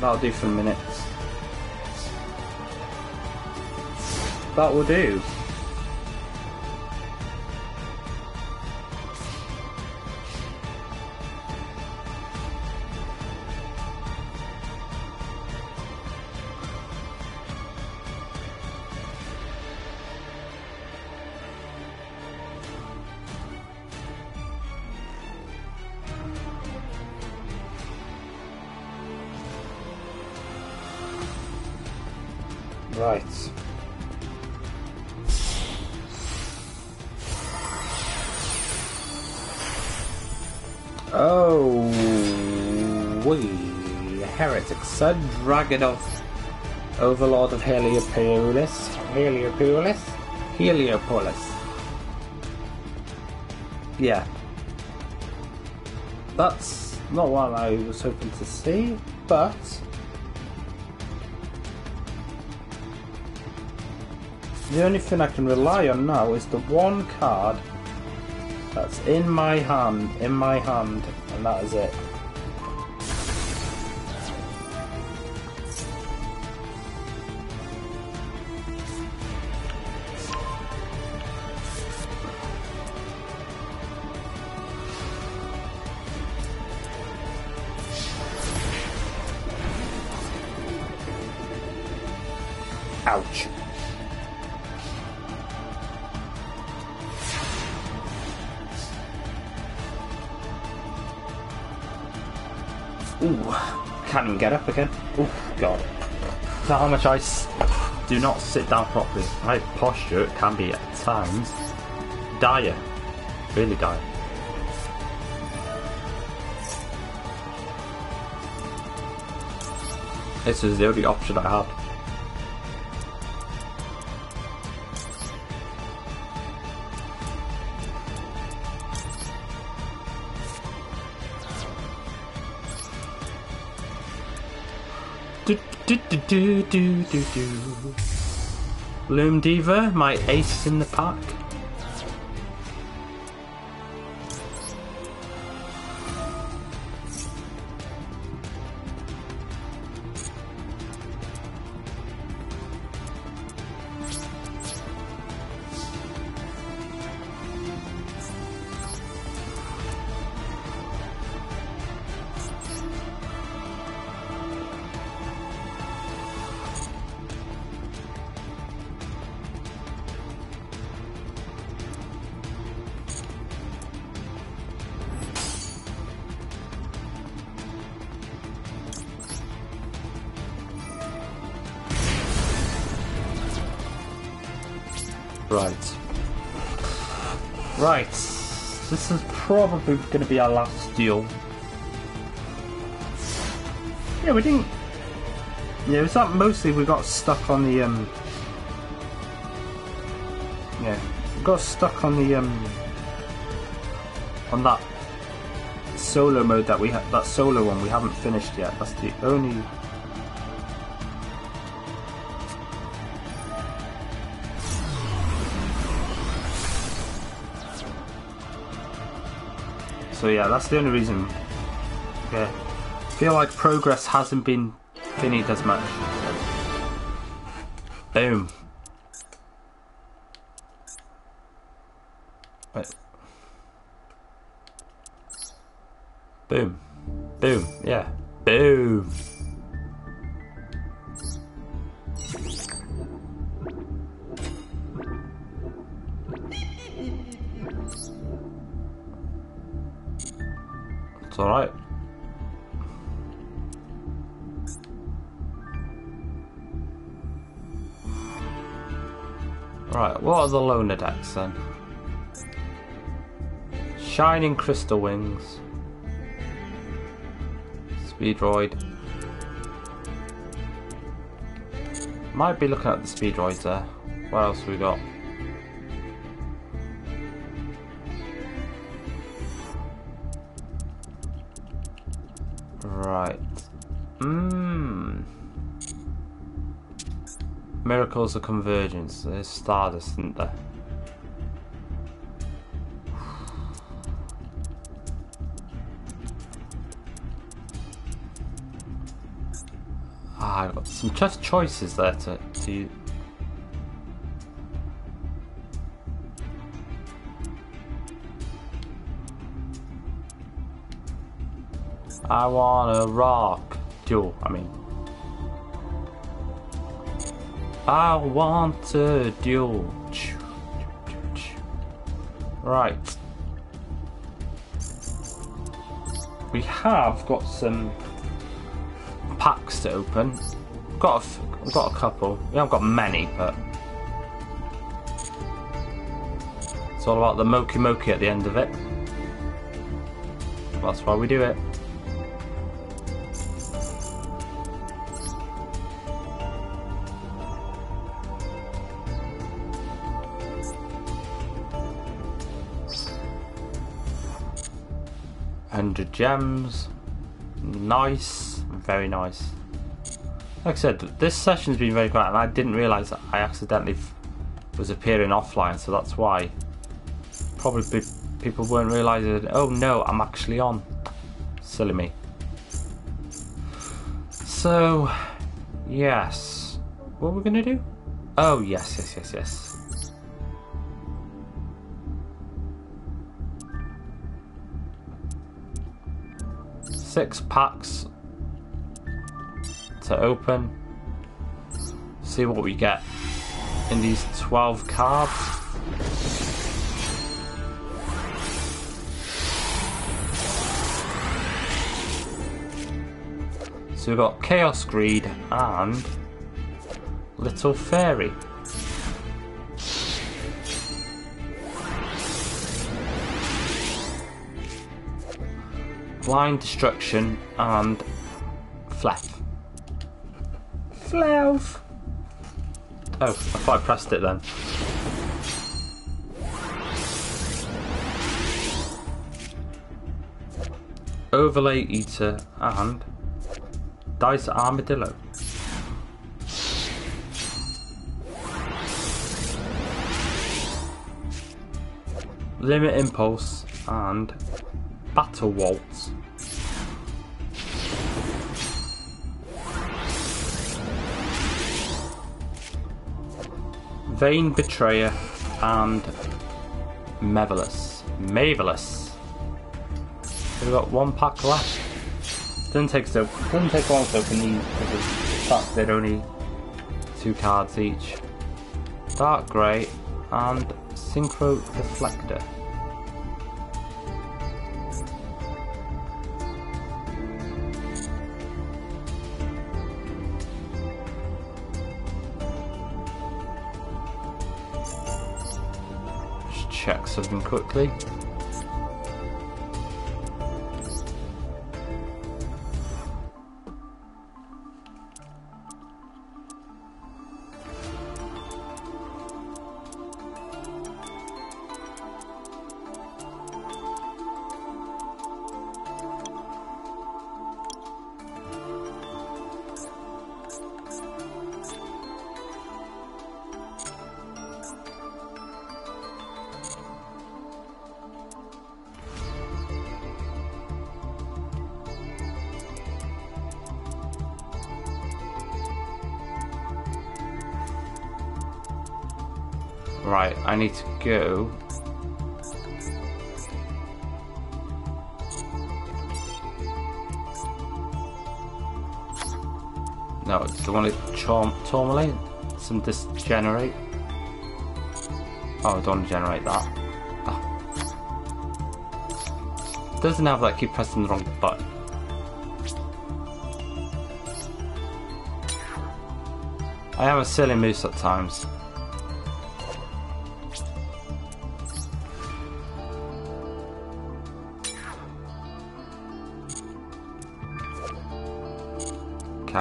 that'll do for a minute. That will do. Dragonov, Overlord of Heliopolis, Heliopolis, Heliopolis. Yeah, that's not what I was hoping to see. but the only thing I can rely on now is the one card that's in my hand, in my hand, and that is it. Ooh, can't even get up again. Oh god. Is that how much I do not sit down properly? My posture can be at times dire. Really dire. This is the only option I had. Do, do, do. Loom Diva, my ace in the pack. Probably going to be our last duel. Yeah, we didn't. Yeah, it's not mostly we got stuck on the um. Yeah, we got stuck on the um. On that solo mode that we ha- that solo one we haven't finished yet. That's the only. So yeah, that's the only reason. Yeah, feel like progress hasn't been finished as much. Boom. Then? Shining Crystal Wings. Speedroid. Might be looking at the Speedroids there. What else we got? Right. Mmm. Miracles of Convergence. There's Stardust, isn't there? Just choices there to, to I want a rock duel. I mean, I want a duel. Right. We have got some packs to open. Got a, we've got a couple. We haven't got many, but it's all about the mokey mokey at the end of it. That's why we do it. Hundred gems. Nice. Very nice. Like I said, this session's been very quiet, and I didn't realise I accidentally was appearing offline, so that's why. Probably people weren't realising, oh no, I'm actually on. Silly me. So, yes. What we're gonna do? Oh, yes, yes, yes, yes. Six packs to open. See what we get in these 12 cards. So we've got Chaos Greed and Little Fairy. Blind Destruction and. Fleth! Oh, I thought I pressed it then. Overlay Eater and Dice Armadillo. Limit Impulse and Battle Waltz. Vain Betrayer and Mevelus. Mavelus. We've got one pack left. Doesn't take so doesn't take long to open these because they're only two cards each. Dark Grey and Synchro Deflector. Something quickly. I need to go. No, it's the one with Chorm Tourmaline. Some disgenerate. Oh, I don't want to generate that. Ah. Doesn't have that, keep pressing the wrong button. I am a silly moose at times.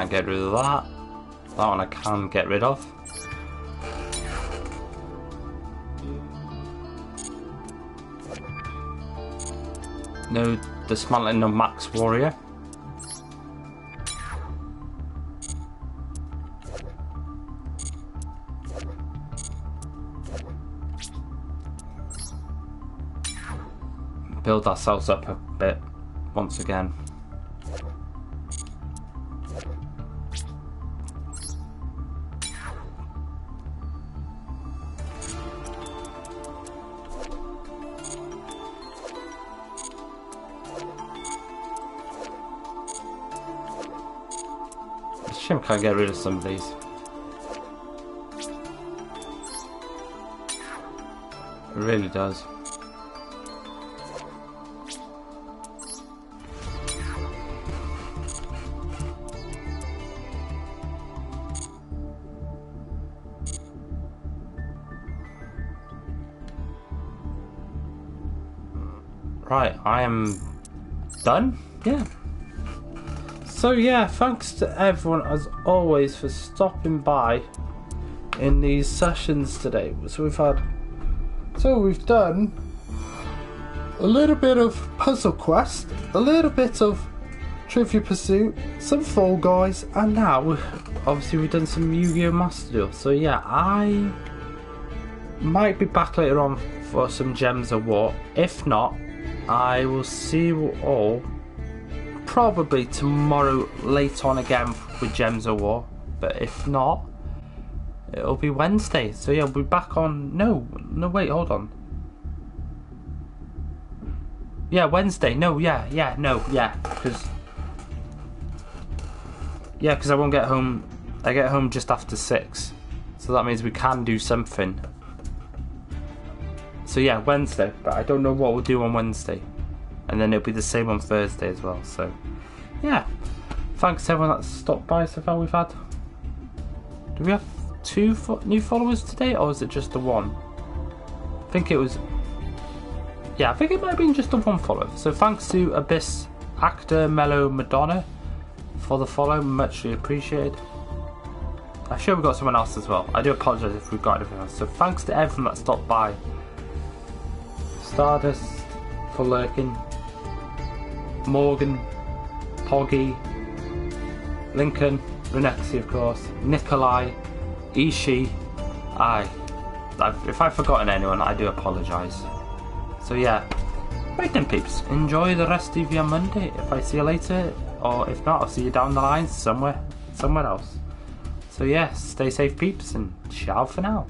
Can't get rid of that. That one I can get rid of. No dismantling of Max Warrior. Build ourselves up a bit once again. I get rid of some of these. It really does. Right, I am done. Yeah. So yeah, thanks to everyone as always for stopping by in these sessions today. So we've had so we've done a little bit of puzzle quest, a little bit of Trivia Pursuit, some Fall Guys, and now, obviously, we've done some Yu Gi Oh! Master Duel. So, yeah, I might be back later on for some Gems of War. If not, I will see you all probably tomorrow late on again with Gems of War. But if not, it'll be Wednesday. So, yeah, we'll be back on. No, no, wait, hold on. Yeah, Wednesday. No, yeah, yeah, no, yeah, because yeah, because I won't get home. I get home just after six, so that means we can do something. So yeah, Wednesday, but I don't know what we'll do on Wednesday, and then it'll be the same on Thursday as well. So yeah, thanks everyone that stopped by so far. We've had. Do we have two fo- new followers today, or is it just the one? I think it was yeah, I think it might have been just the one follow. So thanks to Abyss actor Mellow Madonna for the follow, muchly appreciated. I'm sure we've got someone else as well. I do apologise if we've got anything else. So thanks to everyone that stopped by. Stardust for lurking. Morgan, Poggy, Lincoln, Renexi of course, Nikolai, Ishi, I. If I've forgotten anyone, I do apologise. So yeah, right then peeps, enjoy the rest of your Monday. If I see you later, or if not, I'll see you down the line somewhere, somewhere else. So yeah, stay safe peeps and ciao for now.